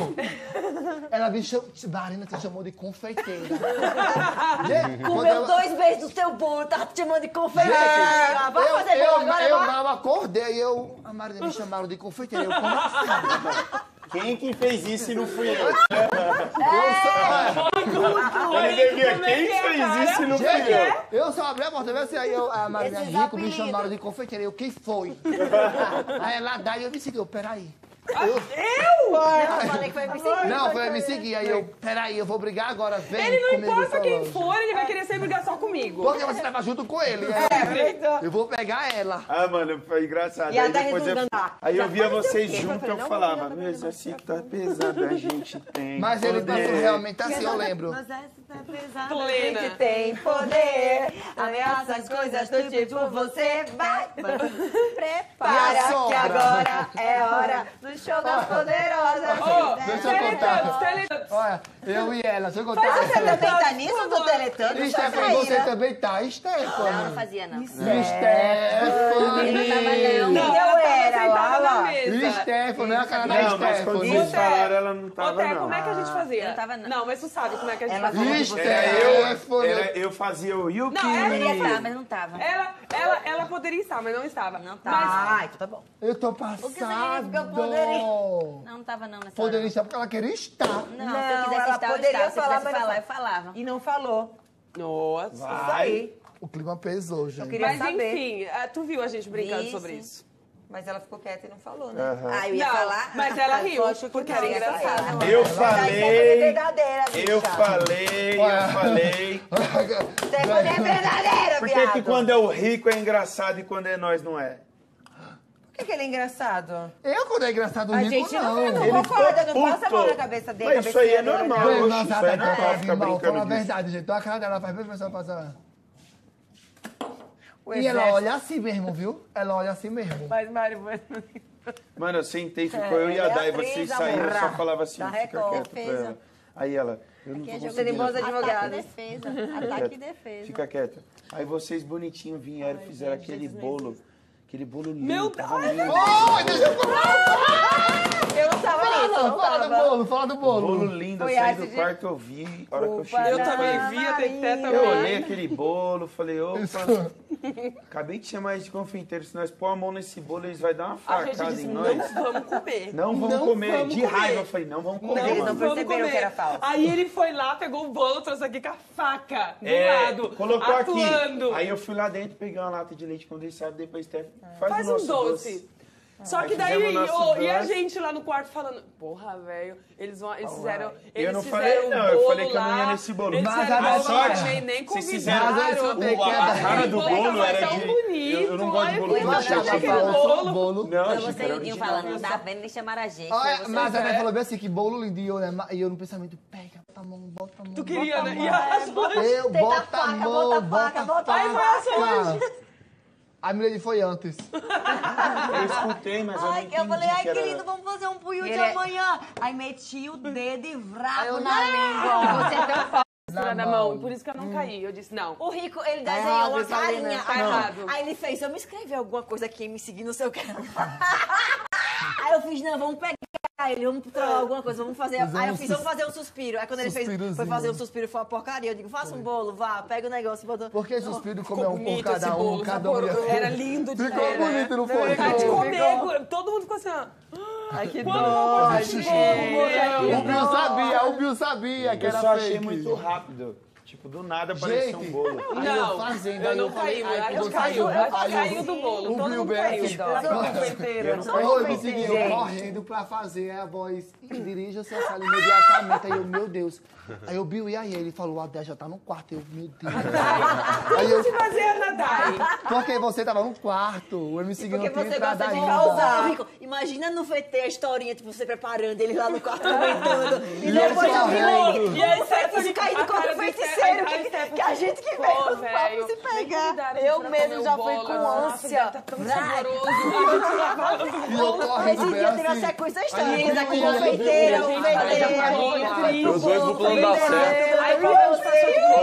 [SPEAKER 2] Ela me chamou. Marina te chamou de confeiteira. Gente,
[SPEAKER 1] Comeu
[SPEAKER 2] ela-
[SPEAKER 1] dois beijos do teu bolo, tava te chamando de confeiteiro.
[SPEAKER 2] É,
[SPEAKER 1] Vai
[SPEAKER 2] eu,
[SPEAKER 1] fazer
[SPEAKER 2] eu,
[SPEAKER 1] bolo agora,
[SPEAKER 2] eu
[SPEAKER 1] vai.
[SPEAKER 2] mal acordei, eu. A Marina me chamaram de confeiteira. Eu, como assim?
[SPEAKER 6] Quem que fez isso e não fui eu?
[SPEAKER 2] Eu só,
[SPEAKER 6] Ele devia, quem fez isso e não fui eu?
[SPEAKER 2] eu só abri a porta, assim, aí eu, a Marina
[SPEAKER 3] Esses
[SPEAKER 2] Rico me
[SPEAKER 3] apelidos.
[SPEAKER 2] chamaram de confeiteira. Eu, quem foi? aí ela dá e eu me segui. Eu, peraí.
[SPEAKER 1] Eu falei que foi me seguir.
[SPEAKER 2] Não, foi me seguir. Aí eu, peraí, eu vou brigar agora. Vem
[SPEAKER 7] Ele não
[SPEAKER 2] comigo
[SPEAKER 7] importa quem for, ele vai querer sempre brigar só comigo.
[SPEAKER 2] Porque você tava junto com ele. né? Eu vou pegar ela.
[SPEAKER 6] Ah, mano, foi engraçado.
[SPEAKER 3] E a
[SPEAKER 6] aí
[SPEAKER 3] Thaís
[SPEAKER 6] depois eu,
[SPEAKER 3] resmungando.
[SPEAKER 6] aí eu via vocês
[SPEAKER 3] quê? Eu
[SPEAKER 6] juntos,
[SPEAKER 3] falei,
[SPEAKER 6] eu
[SPEAKER 3] não,
[SPEAKER 6] falava, meu exército tá pesado, a gente tem.
[SPEAKER 2] Mas ele
[SPEAKER 6] poder."
[SPEAKER 2] passou realmente assim, eu lembro.
[SPEAKER 7] Plena.
[SPEAKER 3] gente tem poder, ameaça as coisas do tipo você vai.
[SPEAKER 2] A
[SPEAKER 3] Prepara que agora é hora do show das poderosas.
[SPEAKER 7] Ô,
[SPEAKER 2] Deixa eu contar.
[SPEAKER 7] Teletubbies.
[SPEAKER 2] Olha, eu e ela, deixa eu contar.
[SPEAKER 3] Você também tá nisso do Teletubbies?
[SPEAKER 2] Stephanie, você também tá. Stephanie?
[SPEAKER 1] Não, não fazia, não.
[SPEAKER 2] Stephanie.
[SPEAKER 3] Não,
[SPEAKER 7] Ela
[SPEAKER 3] eu
[SPEAKER 7] tava
[SPEAKER 3] era, lá,
[SPEAKER 7] mesa.
[SPEAKER 2] Stephanie, é a cara da
[SPEAKER 6] Não, mas vocês falaram, ela não tava, não.
[SPEAKER 7] como é que a gente fazia?
[SPEAKER 1] eu tava não.
[SPEAKER 7] Não, mas tu sabe como é que a gente fazia.
[SPEAKER 2] E
[SPEAKER 6] Era eu, fazia o Yuki.
[SPEAKER 7] Não, ela ia
[SPEAKER 1] estar, mas não tava.
[SPEAKER 7] Ela, ela, ela poderia estar, mas não estava.
[SPEAKER 1] Não tava.
[SPEAKER 3] Ah, então tá bom.
[SPEAKER 2] Eu tô
[SPEAKER 1] que significa
[SPEAKER 2] passado.
[SPEAKER 1] Não, não tava não nessa
[SPEAKER 2] Poderia
[SPEAKER 1] hora.
[SPEAKER 2] estar porque ela queria estar.
[SPEAKER 1] Não, não se eu quisesse estar, eu. Se eu
[SPEAKER 3] falar,
[SPEAKER 1] eu falava.
[SPEAKER 3] E não falou.
[SPEAKER 7] Nossa.
[SPEAKER 3] Isso aí.
[SPEAKER 2] O clima pesou, gente.
[SPEAKER 3] Eu queria
[SPEAKER 7] Mas
[SPEAKER 3] saber.
[SPEAKER 7] enfim, ah, tu viu a gente brincando
[SPEAKER 1] isso.
[SPEAKER 7] sobre isso?
[SPEAKER 3] Mas ela ficou quieta e não falou, né?
[SPEAKER 6] Uhum.
[SPEAKER 3] Ah, eu ia
[SPEAKER 7] não,
[SPEAKER 3] falar.
[SPEAKER 7] Mas ela riu, porque era engraçado.
[SPEAKER 3] Tá é
[SPEAKER 6] eu
[SPEAKER 3] falei.
[SPEAKER 6] Eu falei, eu falei.
[SPEAKER 3] Você é verdadeira,
[SPEAKER 6] Por que quando é o rico é engraçado e quando é nós não é?
[SPEAKER 3] que, que ele é engraçado?
[SPEAKER 2] Eu, quando é engraçado,
[SPEAKER 3] A gente não,
[SPEAKER 2] não,
[SPEAKER 3] não
[SPEAKER 6] ele
[SPEAKER 3] concorda, não passa a mão na cabeça dele.
[SPEAKER 6] Mas isso aí é normal. Bem,
[SPEAKER 2] nossa,
[SPEAKER 6] isso é
[SPEAKER 2] normal
[SPEAKER 6] ficar brincando
[SPEAKER 2] Fala a verdade, gente. Tô a cara dela, faz bem pessoa passar. E ela olha assim mesmo, viu? Ela olha assim mesmo.
[SPEAKER 3] Mas, Mário, mas...
[SPEAKER 6] Mano, eu sentei, é, ficou é, eu e a
[SPEAKER 3] é
[SPEAKER 6] Dai, vocês saíram, só falava assim,
[SPEAKER 3] da
[SPEAKER 6] fica quieto pra ela. Aí ela, eu não
[SPEAKER 4] Aqui
[SPEAKER 6] tô.
[SPEAKER 3] Aqui
[SPEAKER 6] é
[SPEAKER 3] advogados.
[SPEAKER 4] Ataque e defesa, ataque e defesa.
[SPEAKER 6] Fica quieta. Aí vocês bonitinho vieram, e fizeram aquele bolo. Aquele bolo lindo.
[SPEAKER 7] Meu Deus!
[SPEAKER 2] Oh, deixa eu
[SPEAKER 3] Eu tava lá, não,
[SPEAKER 2] Fala do bolo, fala do
[SPEAKER 6] bolo.
[SPEAKER 2] Bolo
[SPEAKER 6] lindo, eu saí do quarto, eu vi. A hora que eu cheguei.
[SPEAKER 7] Eu também vi, a
[SPEAKER 3] também.
[SPEAKER 6] Eu olhei aquele bolo, falei, opa. Acabei de chamar eles de confeiteiro, se nós pôr a mão nesse bolo, eles vão dar uma facada em nós.
[SPEAKER 7] Não vamos comer.
[SPEAKER 6] Não vamos não comer.
[SPEAKER 7] Vamos
[SPEAKER 6] de
[SPEAKER 7] comer.
[SPEAKER 6] raiva, eu falei, não vamos comer.
[SPEAKER 3] Não, eles não perceberam que era falso.
[SPEAKER 7] Aí ele foi lá, pegou o bolo, trouxe aqui com a faca do
[SPEAKER 6] é,
[SPEAKER 7] lado.
[SPEAKER 6] Colocou
[SPEAKER 7] atuando.
[SPEAKER 6] aqui. Aí eu fui lá dentro, peguei uma lata de leite condensado, depois Steph é.
[SPEAKER 7] faz,
[SPEAKER 6] faz
[SPEAKER 7] um
[SPEAKER 6] doce.
[SPEAKER 7] doce. Ah.
[SPEAKER 6] Só
[SPEAKER 7] que daí, oh, e a gente lá no quarto falando, porra, velho, eles vão, eles fizeram,
[SPEAKER 6] eles eu não
[SPEAKER 7] fizeram
[SPEAKER 6] falei,
[SPEAKER 7] um
[SPEAKER 6] bolo eu falei que eu não ia nesse bolo.
[SPEAKER 2] Mas
[SPEAKER 7] fizeram,
[SPEAKER 2] a sorte,
[SPEAKER 7] nem, nem convidaram.
[SPEAKER 6] Fizeram, o, a, cara do bolo era de,
[SPEAKER 7] bonito,
[SPEAKER 6] eu, não gosto de bolo. É
[SPEAKER 7] eu
[SPEAKER 2] achava
[SPEAKER 7] que
[SPEAKER 2] era
[SPEAKER 7] bolo.
[SPEAKER 2] bolo.
[SPEAKER 6] Não,
[SPEAKER 10] Foi você e
[SPEAKER 6] o
[SPEAKER 10] falando, não dá pra nem chamar a gente.
[SPEAKER 2] Olha, mas a minha falou bem assim, que bolo lindo, e eu, né, e eu no pensamento, pega a mão, bota a mão,
[SPEAKER 7] Tu queria, né? E a sorte.
[SPEAKER 2] Eu, bota
[SPEAKER 3] a
[SPEAKER 2] né? mão,
[SPEAKER 3] bota a faca.
[SPEAKER 7] Aí foi a
[SPEAKER 2] sorte. A Milene foi antes.
[SPEAKER 6] Eu escutei, mas ai, eu não
[SPEAKER 10] Eu falei, ai,
[SPEAKER 6] que
[SPEAKER 10] querido, vamos fazer um punho de
[SPEAKER 3] é
[SPEAKER 10] amanhã. Aí meti o dedo e vravo na língua.
[SPEAKER 3] Você é tão foda.
[SPEAKER 7] Na, na mão. mão. por isso que eu não hum. caí. Eu disse, não.
[SPEAKER 10] O Rico, ele tá desenhou
[SPEAKER 3] errado,
[SPEAKER 10] uma
[SPEAKER 3] é
[SPEAKER 10] carinha.
[SPEAKER 7] Tá errado.
[SPEAKER 10] Aí ele fez, eu me escrevi alguma coisa aqui, me seguir não sei o que. Aí eu fiz, não, vamos pegar ele, vamos trocar é. alguma coisa, vamos fazer. Aí eu fiz, vamos fazer um suspiro. Aí quando ele fez, foi fazer um suspiro, foi uma porcaria. Eu digo, faça um bolo, vá, pega o um negócio,
[SPEAKER 2] botou. Porque suspiro, como é um por cada um,
[SPEAKER 7] bolo,
[SPEAKER 2] cada um.
[SPEAKER 7] Era lindo de
[SPEAKER 2] Ficou
[SPEAKER 7] era. Né?
[SPEAKER 2] bonito, não foi?
[SPEAKER 7] Tá de comer, todo mundo ficou assim, ó.
[SPEAKER 3] Ai, que
[SPEAKER 7] doido.
[SPEAKER 2] O Bill sabia, o Bill sabia que era
[SPEAKER 6] fake. Eu
[SPEAKER 2] achei
[SPEAKER 6] muito rápido. Tipo, do nada apareceu um bolo.
[SPEAKER 2] Aí
[SPEAKER 7] não, eu fazendo,
[SPEAKER 2] eu não
[SPEAKER 7] caí, eu caí,
[SPEAKER 2] eu
[SPEAKER 7] caiu, caiu,
[SPEAKER 2] caiu
[SPEAKER 7] do bolo,
[SPEAKER 2] o
[SPEAKER 7] todo mundo caiu. Eu
[SPEAKER 2] me correndo pra fazer a voz, dirija sua sala imediatamente. Aí eu, meu Deus. Aí o Bill, e aí? Ele falou, a Dé já tá no quarto. Eu, meu Deus. Aí eu...
[SPEAKER 7] te fazia nadar.
[SPEAKER 2] Porque você tava no quarto, o me segui
[SPEAKER 3] não
[SPEAKER 2] tinha entrado
[SPEAKER 3] ainda. Porque
[SPEAKER 2] você
[SPEAKER 3] gosta
[SPEAKER 10] de causar. Imagina no VT a historinha, de você preparando, ele lá no quarto comentando. E depois
[SPEAKER 2] eu,
[SPEAKER 10] Bill,
[SPEAKER 7] e aí
[SPEAKER 10] você
[SPEAKER 7] caindo
[SPEAKER 10] contra o feiticeiro que,
[SPEAKER 7] que,
[SPEAKER 10] que, a gente que veio os papos se pegar. Eu mesmo já fui com ânsia.
[SPEAKER 7] Tá tão saboroso.
[SPEAKER 10] Esse dia tem
[SPEAKER 2] uma
[SPEAKER 10] sequência
[SPEAKER 2] estranha com
[SPEAKER 10] confeiteira, confeiteira.
[SPEAKER 9] Os dois no plano da certo.
[SPEAKER 7] Aí, qual é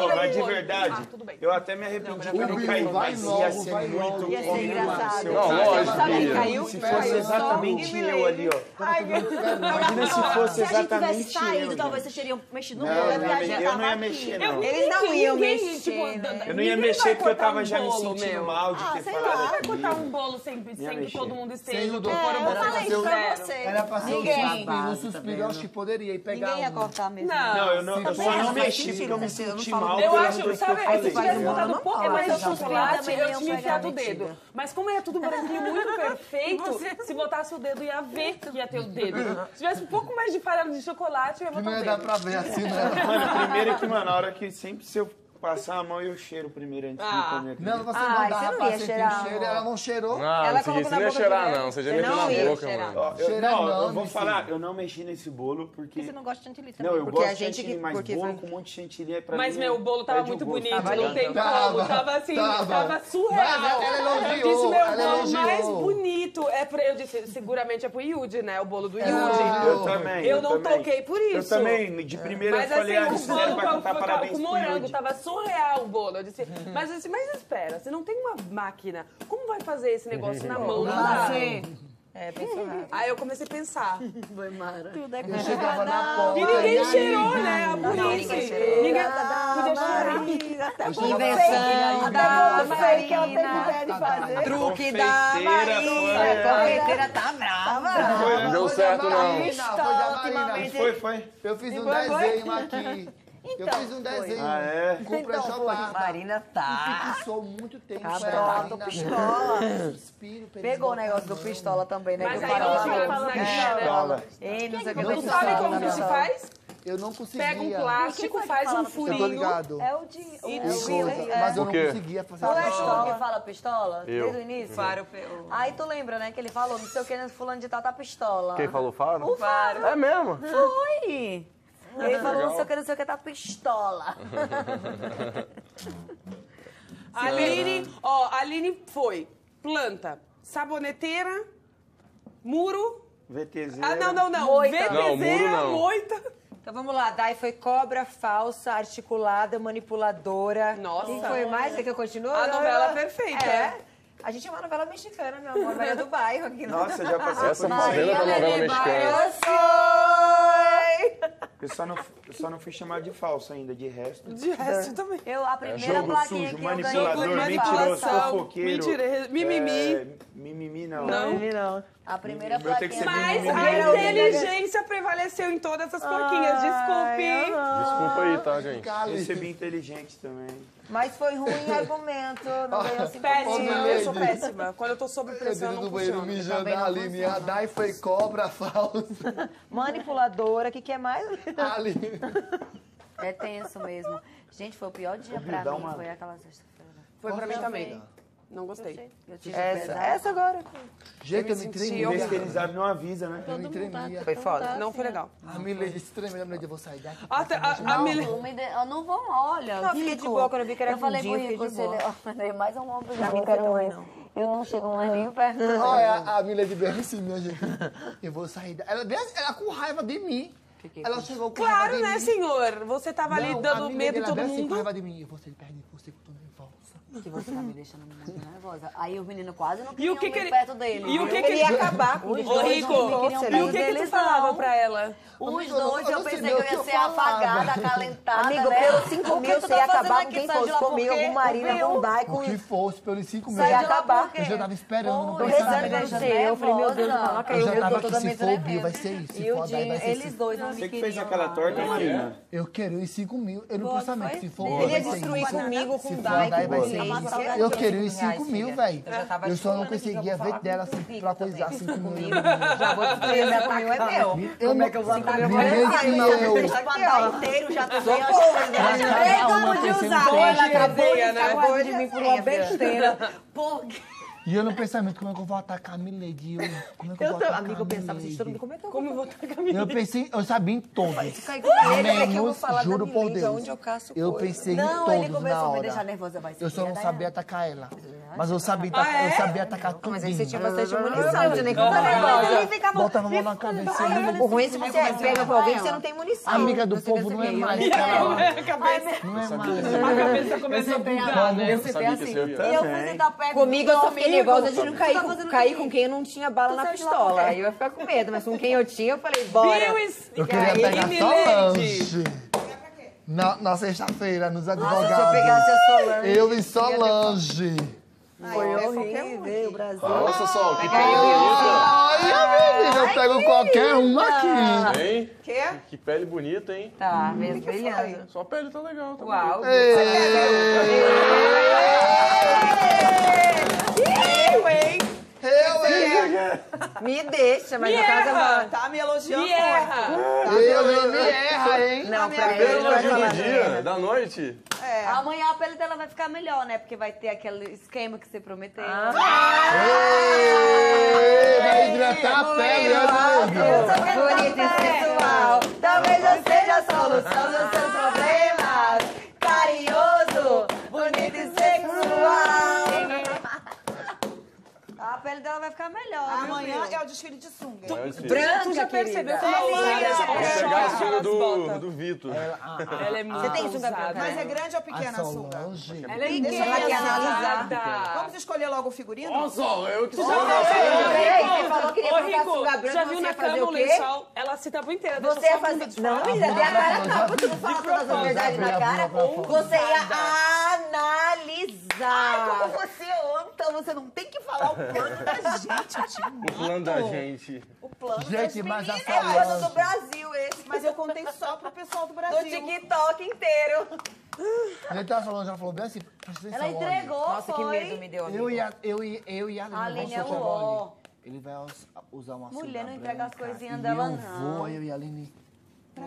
[SPEAKER 6] Pô, mas de verdade,
[SPEAKER 7] ah,
[SPEAKER 6] eu até me arrependi não,
[SPEAKER 2] não
[SPEAKER 6] caí, mas ia ser
[SPEAKER 2] vai
[SPEAKER 6] muito
[SPEAKER 2] logo,
[SPEAKER 10] ia ser engraçado.
[SPEAKER 9] Não, lógico.
[SPEAKER 6] Se fosse exatamente eu ali, ó. Ai, meu Deus. Imagina se fosse exatamente eu.
[SPEAKER 10] Se a gente tivesse saído, talvez vocês teriam mexido no bolo, a gente
[SPEAKER 6] Eu não ia mexer, não.
[SPEAKER 3] Eles não iam mexer,
[SPEAKER 6] Eu não ia mexer porque eu tava já me sentindo mal de ter falado.
[SPEAKER 10] Ah, sei lá,
[SPEAKER 7] vai cortar um bolo sem que todo mundo esteja.
[SPEAKER 10] Eu falei isso pra você.
[SPEAKER 2] Era pra ser um suspiro, eu acho que poderia.
[SPEAKER 3] Ninguém ia cortar mesmo.
[SPEAKER 7] Não,
[SPEAKER 6] eu só não mexi porque eu me senti mal.
[SPEAKER 7] Eu acho, sabe, se tivesse botado um pouco
[SPEAKER 3] é
[SPEAKER 7] mais de chocolate, eu tinha enfiado o dedo. Mas como é tudo branquinho, muito perfeito, se botasse o dedo ia ver que ia ter o dedo. Se tivesse um pouco mais de farinha de chocolate, eu ia botar o dedo.
[SPEAKER 2] Não ia dar pra ver assim, né?
[SPEAKER 6] Mano, primeiro que, mano, na hora que sempre se eu passar a mão e eu cheiro primeiro antes
[SPEAKER 7] ah.
[SPEAKER 6] de comer.
[SPEAKER 2] Não, você
[SPEAKER 3] ah,
[SPEAKER 2] não
[SPEAKER 3] dá,
[SPEAKER 2] você
[SPEAKER 3] não
[SPEAKER 2] o cheiro, ela não cheirou.
[SPEAKER 9] Não,
[SPEAKER 3] ela
[SPEAKER 9] você,
[SPEAKER 3] você
[SPEAKER 9] não ia cheirar, não. Você já
[SPEAKER 3] me
[SPEAKER 9] meteu na boca,
[SPEAKER 3] cheirar.
[SPEAKER 9] mano.
[SPEAKER 6] Ó, eu, não,
[SPEAKER 2] não,
[SPEAKER 6] eu vou falar, eu não mexi nesse bolo porque...
[SPEAKER 3] Porque você não gosta de chantilly também.
[SPEAKER 6] Não, eu
[SPEAKER 3] porque
[SPEAKER 6] gosto
[SPEAKER 3] a gente de
[SPEAKER 6] chantilly,
[SPEAKER 3] que...
[SPEAKER 6] mas bolo com um monte de chantilly é pra
[SPEAKER 7] mas,
[SPEAKER 6] mim...
[SPEAKER 7] Meu, o bolo tava
[SPEAKER 6] é
[SPEAKER 7] muito bonito, não tem como. Tava assim,
[SPEAKER 2] tava
[SPEAKER 7] surreal.
[SPEAKER 2] Ela elogiou, ela elogiou.
[SPEAKER 7] mais bonito é pra... Eu disse, seguramente é pro Yudi, né? O bolo do Yudi.
[SPEAKER 6] Eu também,
[SPEAKER 7] Eu não toquei por isso.
[SPEAKER 6] Eu também, de primeira eu falei,
[SPEAKER 7] assim, ah,
[SPEAKER 6] eles
[SPEAKER 7] o
[SPEAKER 6] pra cantar parabéns pro
[SPEAKER 7] O
[SPEAKER 6] morango
[SPEAKER 7] tava surreal surreal o bolo. Eu disse, uhum. mas eu disse, mas espera, você não tem uma máquina. Como vai fazer esse negócio na uhum. mão? Não sim.
[SPEAKER 3] É, pensou uhum. rápido.
[SPEAKER 7] Aí eu comecei a pensar.
[SPEAKER 10] Foi Mara.
[SPEAKER 3] Tudo é
[SPEAKER 2] eu chegava na porta.
[SPEAKER 7] E ninguém
[SPEAKER 2] né?
[SPEAKER 7] cheirou, né?
[SPEAKER 3] A
[SPEAKER 7] polícia.
[SPEAKER 3] Ninguém
[SPEAKER 7] ah, podia cheirar.
[SPEAKER 3] Né?
[SPEAKER 2] Que
[SPEAKER 3] invenção da
[SPEAKER 10] fazer.
[SPEAKER 3] Truque da Marina.
[SPEAKER 6] A
[SPEAKER 3] confeiteira tá brava.
[SPEAKER 9] Não deu certo, não.
[SPEAKER 2] Foi da Marina.
[SPEAKER 6] Foi, foi.
[SPEAKER 2] Eu fiz um desenho aqui eu fiz um desenho
[SPEAKER 6] Ah, é?
[SPEAKER 2] com o Presta Barba.
[SPEAKER 3] Marina tá.
[SPEAKER 2] Fixou muito tempo.
[SPEAKER 3] Pistola, tô pistola.
[SPEAKER 2] Suspiro,
[SPEAKER 3] Pegou o negócio do
[SPEAKER 2] a
[SPEAKER 3] pistola também, né?
[SPEAKER 7] Mas
[SPEAKER 3] que
[SPEAKER 7] aí
[SPEAKER 3] eu
[SPEAKER 7] vai falar
[SPEAKER 3] É,
[SPEAKER 6] Pistola.
[SPEAKER 3] Ei, não sei o que
[SPEAKER 2] Não
[SPEAKER 3] eu
[SPEAKER 7] Tu
[SPEAKER 2] sabe
[SPEAKER 3] pistola,
[SPEAKER 7] como que se faz?
[SPEAKER 2] Eu não conseguia.
[SPEAKER 7] Pega um plástico, faz um
[SPEAKER 2] Eu tô
[SPEAKER 7] furinho.
[SPEAKER 2] ligado.
[SPEAKER 1] É o de.
[SPEAKER 7] E
[SPEAKER 1] o-
[SPEAKER 2] E coisa, Mas eu não
[SPEAKER 9] quê?
[SPEAKER 2] conseguia fazer
[SPEAKER 1] é
[SPEAKER 2] pistola.
[SPEAKER 1] tu que fala pistola?
[SPEAKER 9] Eu.
[SPEAKER 1] Desde o início?
[SPEAKER 3] Faro, pe-
[SPEAKER 1] Aí tu lembra, né? Que ele falou, não sei o que, né, fulano de tal tá pistola.
[SPEAKER 9] Quem falou Faro?
[SPEAKER 1] O Faro.
[SPEAKER 9] É mesmo?
[SPEAKER 1] Foi! Ele falou, não sei o que, não sei o que, tá pistola.
[SPEAKER 7] A Aline, ó, Aline foi planta, saboneteira, muro.
[SPEAKER 6] VTZ.
[SPEAKER 7] Ah, não, não, não.
[SPEAKER 1] Moita.
[SPEAKER 7] VTZ,
[SPEAKER 9] muro não.
[SPEAKER 7] moita.
[SPEAKER 3] Então vamos lá, Dai foi cobra, falsa, articulada, manipuladora.
[SPEAKER 7] Nossa.
[SPEAKER 3] Quem foi mais? Quer que eu continue?
[SPEAKER 7] A novela perfeita.
[SPEAKER 3] É. A gente é uma novela mexicana, meu amor. Novela do bairro aqui. no-
[SPEAKER 6] Nossa, já passei
[SPEAKER 9] Essa
[SPEAKER 6] por
[SPEAKER 9] fazenda
[SPEAKER 6] isso.
[SPEAKER 9] da novela mexicana.
[SPEAKER 3] Eu sou!
[SPEAKER 6] Eu só, não, eu só não fui chamado de falso ainda, de resto.
[SPEAKER 7] De resto também.
[SPEAKER 1] Eu, a primeira
[SPEAKER 6] É Jogo
[SPEAKER 1] plaquinha
[SPEAKER 6] sujo,
[SPEAKER 1] que eu ganhei
[SPEAKER 6] manipulador,
[SPEAKER 1] foi
[SPEAKER 6] mentiroso,
[SPEAKER 7] manipulação,
[SPEAKER 6] fofoqueiro.
[SPEAKER 7] mentira, mimimi.
[SPEAKER 6] É, mimimi não.
[SPEAKER 7] Não.
[SPEAKER 1] A primeira
[SPEAKER 6] Meu tem que
[SPEAKER 1] plaquinha.
[SPEAKER 7] Mas
[SPEAKER 6] mimimi.
[SPEAKER 7] a inteligência prevaleceu em todas essas plaquinhas. Desculpe.
[SPEAKER 9] Desculpa aí, tá, gente?
[SPEAKER 6] Recebi inteligente também.
[SPEAKER 3] Mas foi ruim argumento. Não ganhou cinco
[SPEAKER 7] Péssima,
[SPEAKER 3] pontos.
[SPEAKER 7] eu sou péssima. Quando eu tô sob
[SPEAKER 2] Eu
[SPEAKER 7] pressão, eu
[SPEAKER 2] dentro
[SPEAKER 7] não
[SPEAKER 2] do banheiro
[SPEAKER 7] funciona.
[SPEAKER 2] mijando
[SPEAKER 3] também
[SPEAKER 2] a
[SPEAKER 3] não
[SPEAKER 2] Aline. A Dai foi cobra falsa.
[SPEAKER 3] Manipuladora, o que, que é mais?
[SPEAKER 2] Aline.
[SPEAKER 1] É tenso mesmo. Gente, foi o pior dia pra mim,
[SPEAKER 6] uma-
[SPEAKER 1] foi aquela sexta-feira.
[SPEAKER 7] Foi pra mim também. Não gostei.
[SPEAKER 1] Eu tive
[SPEAKER 3] Essa, essa agora.
[SPEAKER 2] Gente, eu me
[SPEAKER 7] senti
[SPEAKER 2] tremia.
[SPEAKER 6] Vez que eles abrem, não avisa, né?
[SPEAKER 2] Eu me tremia.
[SPEAKER 3] Foi foda.
[SPEAKER 7] Não foi legal.
[SPEAKER 2] A Milady se. A Milady, eu vou sair daqui.
[SPEAKER 7] A, a, a,
[SPEAKER 1] Não, não, me de- eu não vou, olha.
[SPEAKER 3] Não, eu fiquei de boa quando eu vi que era
[SPEAKER 1] Eu falei pro Rico,
[SPEAKER 3] de
[SPEAKER 1] ó, Mandei mais um ombro já, eu quero mais. Eu não chego mais nem perto.
[SPEAKER 2] Olha, a, a Milady bem assim, minha gente. Eu vou sair. da- Ela, assim, ela com raiva de mim. Ela chegou com raiva
[SPEAKER 7] Claro,
[SPEAKER 2] de
[SPEAKER 7] né,
[SPEAKER 2] mim.
[SPEAKER 7] senhor? Você tava ali
[SPEAKER 2] Não,
[SPEAKER 7] dando medo em
[SPEAKER 2] ela
[SPEAKER 7] todo
[SPEAKER 2] bem assim, com
[SPEAKER 7] mundo.
[SPEAKER 2] raiva de mim. De você nervosa.
[SPEAKER 1] Que você tá me deixando muito nervosa. Aí o menino quase não
[SPEAKER 7] E
[SPEAKER 1] queria
[SPEAKER 7] o que que ele...
[SPEAKER 1] perto dele.
[SPEAKER 7] E o que que
[SPEAKER 3] Ele ia acabar com
[SPEAKER 1] Os dois
[SPEAKER 7] Rico,
[SPEAKER 1] não
[SPEAKER 7] e o que que tu falava
[SPEAKER 1] não.
[SPEAKER 7] pra ela?
[SPEAKER 1] Os dois,
[SPEAKER 2] não-
[SPEAKER 1] eu
[SPEAKER 2] eu não sei
[SPEAKER 1] pensei que eu
[SPEAKER 2] que
[SPEAKER 1] ia ser
[SPEAKER 2] falava.
[SPEAKER 1] afagada, acalentada.
[SPEAKER 3] Amigo,
[SPEAKER 1] né?
[SPEAKER 3] pelos cinco
[SPEAKER 1] O que
[SPEAKER 3] mil
[SPEAKER 1] tu
[SPEAKER 3] você
[SPEAKER 1] tá
[SPEAKER 3] ia acabar com quem fosse comigo, com Marina, com Dai,
[SPEAKER 2] O
[SPEAKER 3] com...
[SPEAKER 2] que fosse, pelos cinco
[SPEAKER 1] Sai
[SPEAKER 2] meses.
[SPEAKER 3] ia acabar.
[SPEAKER 2] Eu já tava esperando, não
[SPEAKER 3] pra
[SPEAKER 2] deixar.
[SPEAKER 3] você. Eu falei, meu Deus, coloca
[SPEAKER 2] Eu
[SPEAKER 3] eu,
[SPEAKER 2] já tava
[SPEAKER 3] tô toda
[SPEAKER 2] se for Bill, vai ser isso.
[SPEAKER 1] E o Dinho, eles dois não
[SPEAKER 6] Você
[SPEAKER 1] me
[SPEAKER 6] que fez aquela torta, Marina?
[SPEAKER 2] Eu quero os 5 mil. Eu no pensamento, se for
[SPEAKER 1] Ele
[SPEAKER 3] ia destruir comigo, com Dai, com Eu queria
[SPEAKER 2] os
[SPEAKER 3] 5
[SPEAKER 2] 5 mil, velho.
[SPEAKER 3] Eu
[SPEAKER 2] só não conseguia
[SPEAKER 3] eu vou
[SPEAKER 2] ver dela
[SPEAKER 3] com o
[SPEAKER 2] assim, pra coisar
[SPEAKER 3] também.
[SPEAKER 2] 5 mil.
[SPEAKER 3] Já vou né? O mil é meu.
[SPEAKER 2] Como é que eu vou Ninguém que eu.
[SPEAKER 1] Deixa pra dar inteiro, já tô bem
[SPEAKER 2] Arrumar
[SPEAKER 1] de
[SPEAKER 2] pensando
[SPEAKER 1] usar.
[SPEAKER 2] em
[SPEAKER 1] Ela acabou de ficar com de mim por uma besteira. Por quê?
[SPEAKER 2] E eu no pensamento, como é que eu vou atacar a Milady? Eu, como é que eu vou atacar
[SPEAKER 3] Amigo, eu
[SPEAKER 2] a
[SPEAKER 3] pensava, vocês todo
[SPEAKER 2] Milady?
[SPEAKER 3] mundo comentou.
[SPEAKER 7] Como eu vou estar caminhando?
[SPEAKER 2] Eu pensei, eu sabia em todos.
[SPEAKER 3] Ele, é que eu vou
[SPEAKER 2] Menos,
[SPEAKER 3] falar da
[SPEAKER 2] juro por
[SPEAKER 3] Milady,
[SPEAKER 2] Deus.
[SPEAKER 3] onde eu caço
[SPEAKER 2] Eu
[SPEAKER 3] coisa.
[SPEAKER 2] pensei em
[SPEAKER 1] Não, ele
[SPEAKER 2] todos na
[SPEAKER 1] começou a me deixar nervosa. Vai ser
[SPEAKER 2] Eu só não sabia atacar ela. Mas eu sabia, atacar-
[SPEAKER 7] Ah, é?
[SPEAKER 2] eu sabia atacar tudo.
[SPEAKER 3] Mas aí você tinha bastante munição, não tinha nem como tá nervosa.
[SPEAKER 1] Ele.
[SPEAKER 2] Botava a mão na cabeça.
[SPEAKER 3] O ruim é se você pega pra alguém que você não tem munição.
[SPEAKER 2] Amiga do povo não é
[SPEAKER 3] eu-
[SPEAKER 2] mais.
[SPEAKER 7] A
[SPEAKER 2] Não
[SPEAKER 7] cabeça,
[SPEAKER 2] é mais.
[SPEAKER 7] a cabeça começou a né?
[SPEAKER 1] Eu assim.
[SPEAKER 9] eu.
[SPEAKER 1] E eu perto
[SPEAKER 3] Comigo eu só fiquei. Nervosa de não cair,
[SPEAKER 1] Tá
[SPEAKER 3] com, cair
[SPEAKER 1] o quê?
[SPEAKER 3] com quem eu não tinha bala
[SPEAKER 1] Tu
[SPEAKER 3] na pistola. Aí eu ia ficar com medo, mas com quem eu tinha, eu falei, bora.
[SPEAKER 2] Eu queria pegar
[SPEAKER 7] Milady.
[SPEAKER 2] Solange. Na, na sexta-feira, nos
[SPEAKER 1] Se eu
[SPEAKER 2] advogados.
[SPEAKER 1] pegasse a Solange...
[SPEAKER 2] Eu e Solange.
[SPEAKER 1] Foi horrível, Brasil.
[SPEAKER 9] Nossa, Sol, que pele bonita.
[SPEAKER 2] Ai, menina, eu pego qualquer um aqui.
[SPEAKER 9] Hein?
[SPEAKER 8] Quê?
[SPEAKER 9] Que pele bonita, hein?
[SPEAKER 3] Tá, mesmo brilhando.
[SPEAKER 9] Sua pele tá legal. Tá
[SPEAKER 3] Uau.
[SPEAKER 8] Eu, hein?
[SPEAKER 2] Eu, hein?
[SPEAKER 3] Me deixa, mas
[SPEAKER 7] Me
[SPEAKER 3] no caso eu
[SPEAKER 7] erra.
[SPEAKER 8] Tá me elogiando
[SPEAKER 7] E erra.
[SPEAKER 2] Eu, hein? Me erra, hein?
[SPEAKER 3] Não, pra vai
[SPEAKER 9] dia
[SPEAKER 3] falar
[SPEAKER 9] do dia, da noite.
[SPEAKER 8] É.
[SPEAKER 1] Amanhã a pele dela vai ficar melhor, né? Porque vai ter aquele esquema que você prometeu.
[SPEAKER 2] Ei, Vai hidratar a pele,
[SPEAKER 1] Eu
[SPEAKER 2] amigo.
[SPEAKER 1] sou bonita e sensual. Talvez eu seja a solução dos seus problemas. Pele dela vai ficar melhor.
[SPEAKER 8] Amanhã é o desfile de sunga.
[SPEAKER 9] É, filho.
[SPEAKER 3] Branca,
[SPEAKER 7] Tu já percebeu
[SPEAKER 3] querida.
[SPEAKER 7] como a loira
[SPEAKER 9] Vou
[SPEAKER 7] é
[SPEAKER 9] pegar a sunga do, do Vitor.
[SPEAKER 7] Ela é muito
[SPEAKER 3] Você tem sunga branca?
[SPEAKER 8] Mas é grande ou pequena a sunga?
[SPEAKER 7] Ela é pequena,
[SPEAKER 8] ela aqui analisar. Vamos escolher logo o figurino?
[SPEAKER 9] Ó, Sol, eu que sou.
[SPEAKER 3] Peraí, você falou que ia
[SPEAKER 7] Ô,
[SPEAKER 3] botar
[SPEAKER 7] Rico,
[SPEAKER 3] sunga branca,
[SPEAKER 7] já
[SPEAKER 3] você
[SPEAKER 7] viu na cama
[SPEAKER 3] o
[SPEAKER 7] lençol? Ela se tapa inteira.
[SPEAKER 3] Você ia fazer... Não, menina, tem a cara tapa, tu não fala todas as verdades na cara. Você ia analisar.
[SPEAKER 1] Como você anta, você não tem que falar
[SPEAKER 8] o plano da gente, eu te
[SPEAKER 9] O plano da gente.
[SPEAKER 8] O plano
[SPEAKER 2] Gente,
[SPEAKER 8] das
[SPEAKER 2] mas a
[SPEAKER 8] meninas.
[SPEAKER 10] É coisa do
[SPEAKER 2] Solange...
[SPEAKER 10] Brasil esse.
[SPEAKER 8] Mas eu contei só pro pessoal do
[SPEAKER 10] Do
[SPEAKER 8] Brasil.
[SPEAKER 10] TikTok inteiro.
[SPEAKER 2] A gente tava falando, ela falou bem assim,
[SPEAKER 10] Ela entregou,
[SPEAKER 3] Nossa, que
[SPEAKER 10] foi.
[SPEAKER 3] medo me deu, amigo.
[SPEAKER 2] Eu e a, eu e, eu e a Aline,
[SPEAKER 10] é o.
[SPEAKER 2] Ele vai us- usar uma
[SPEAKER 10] Mulher, não entrega as coisinhas dela,
[SPEAKER 2] eu
[SPEAKER 10] não.
[SPEAKER 2] vou, eu e a Aline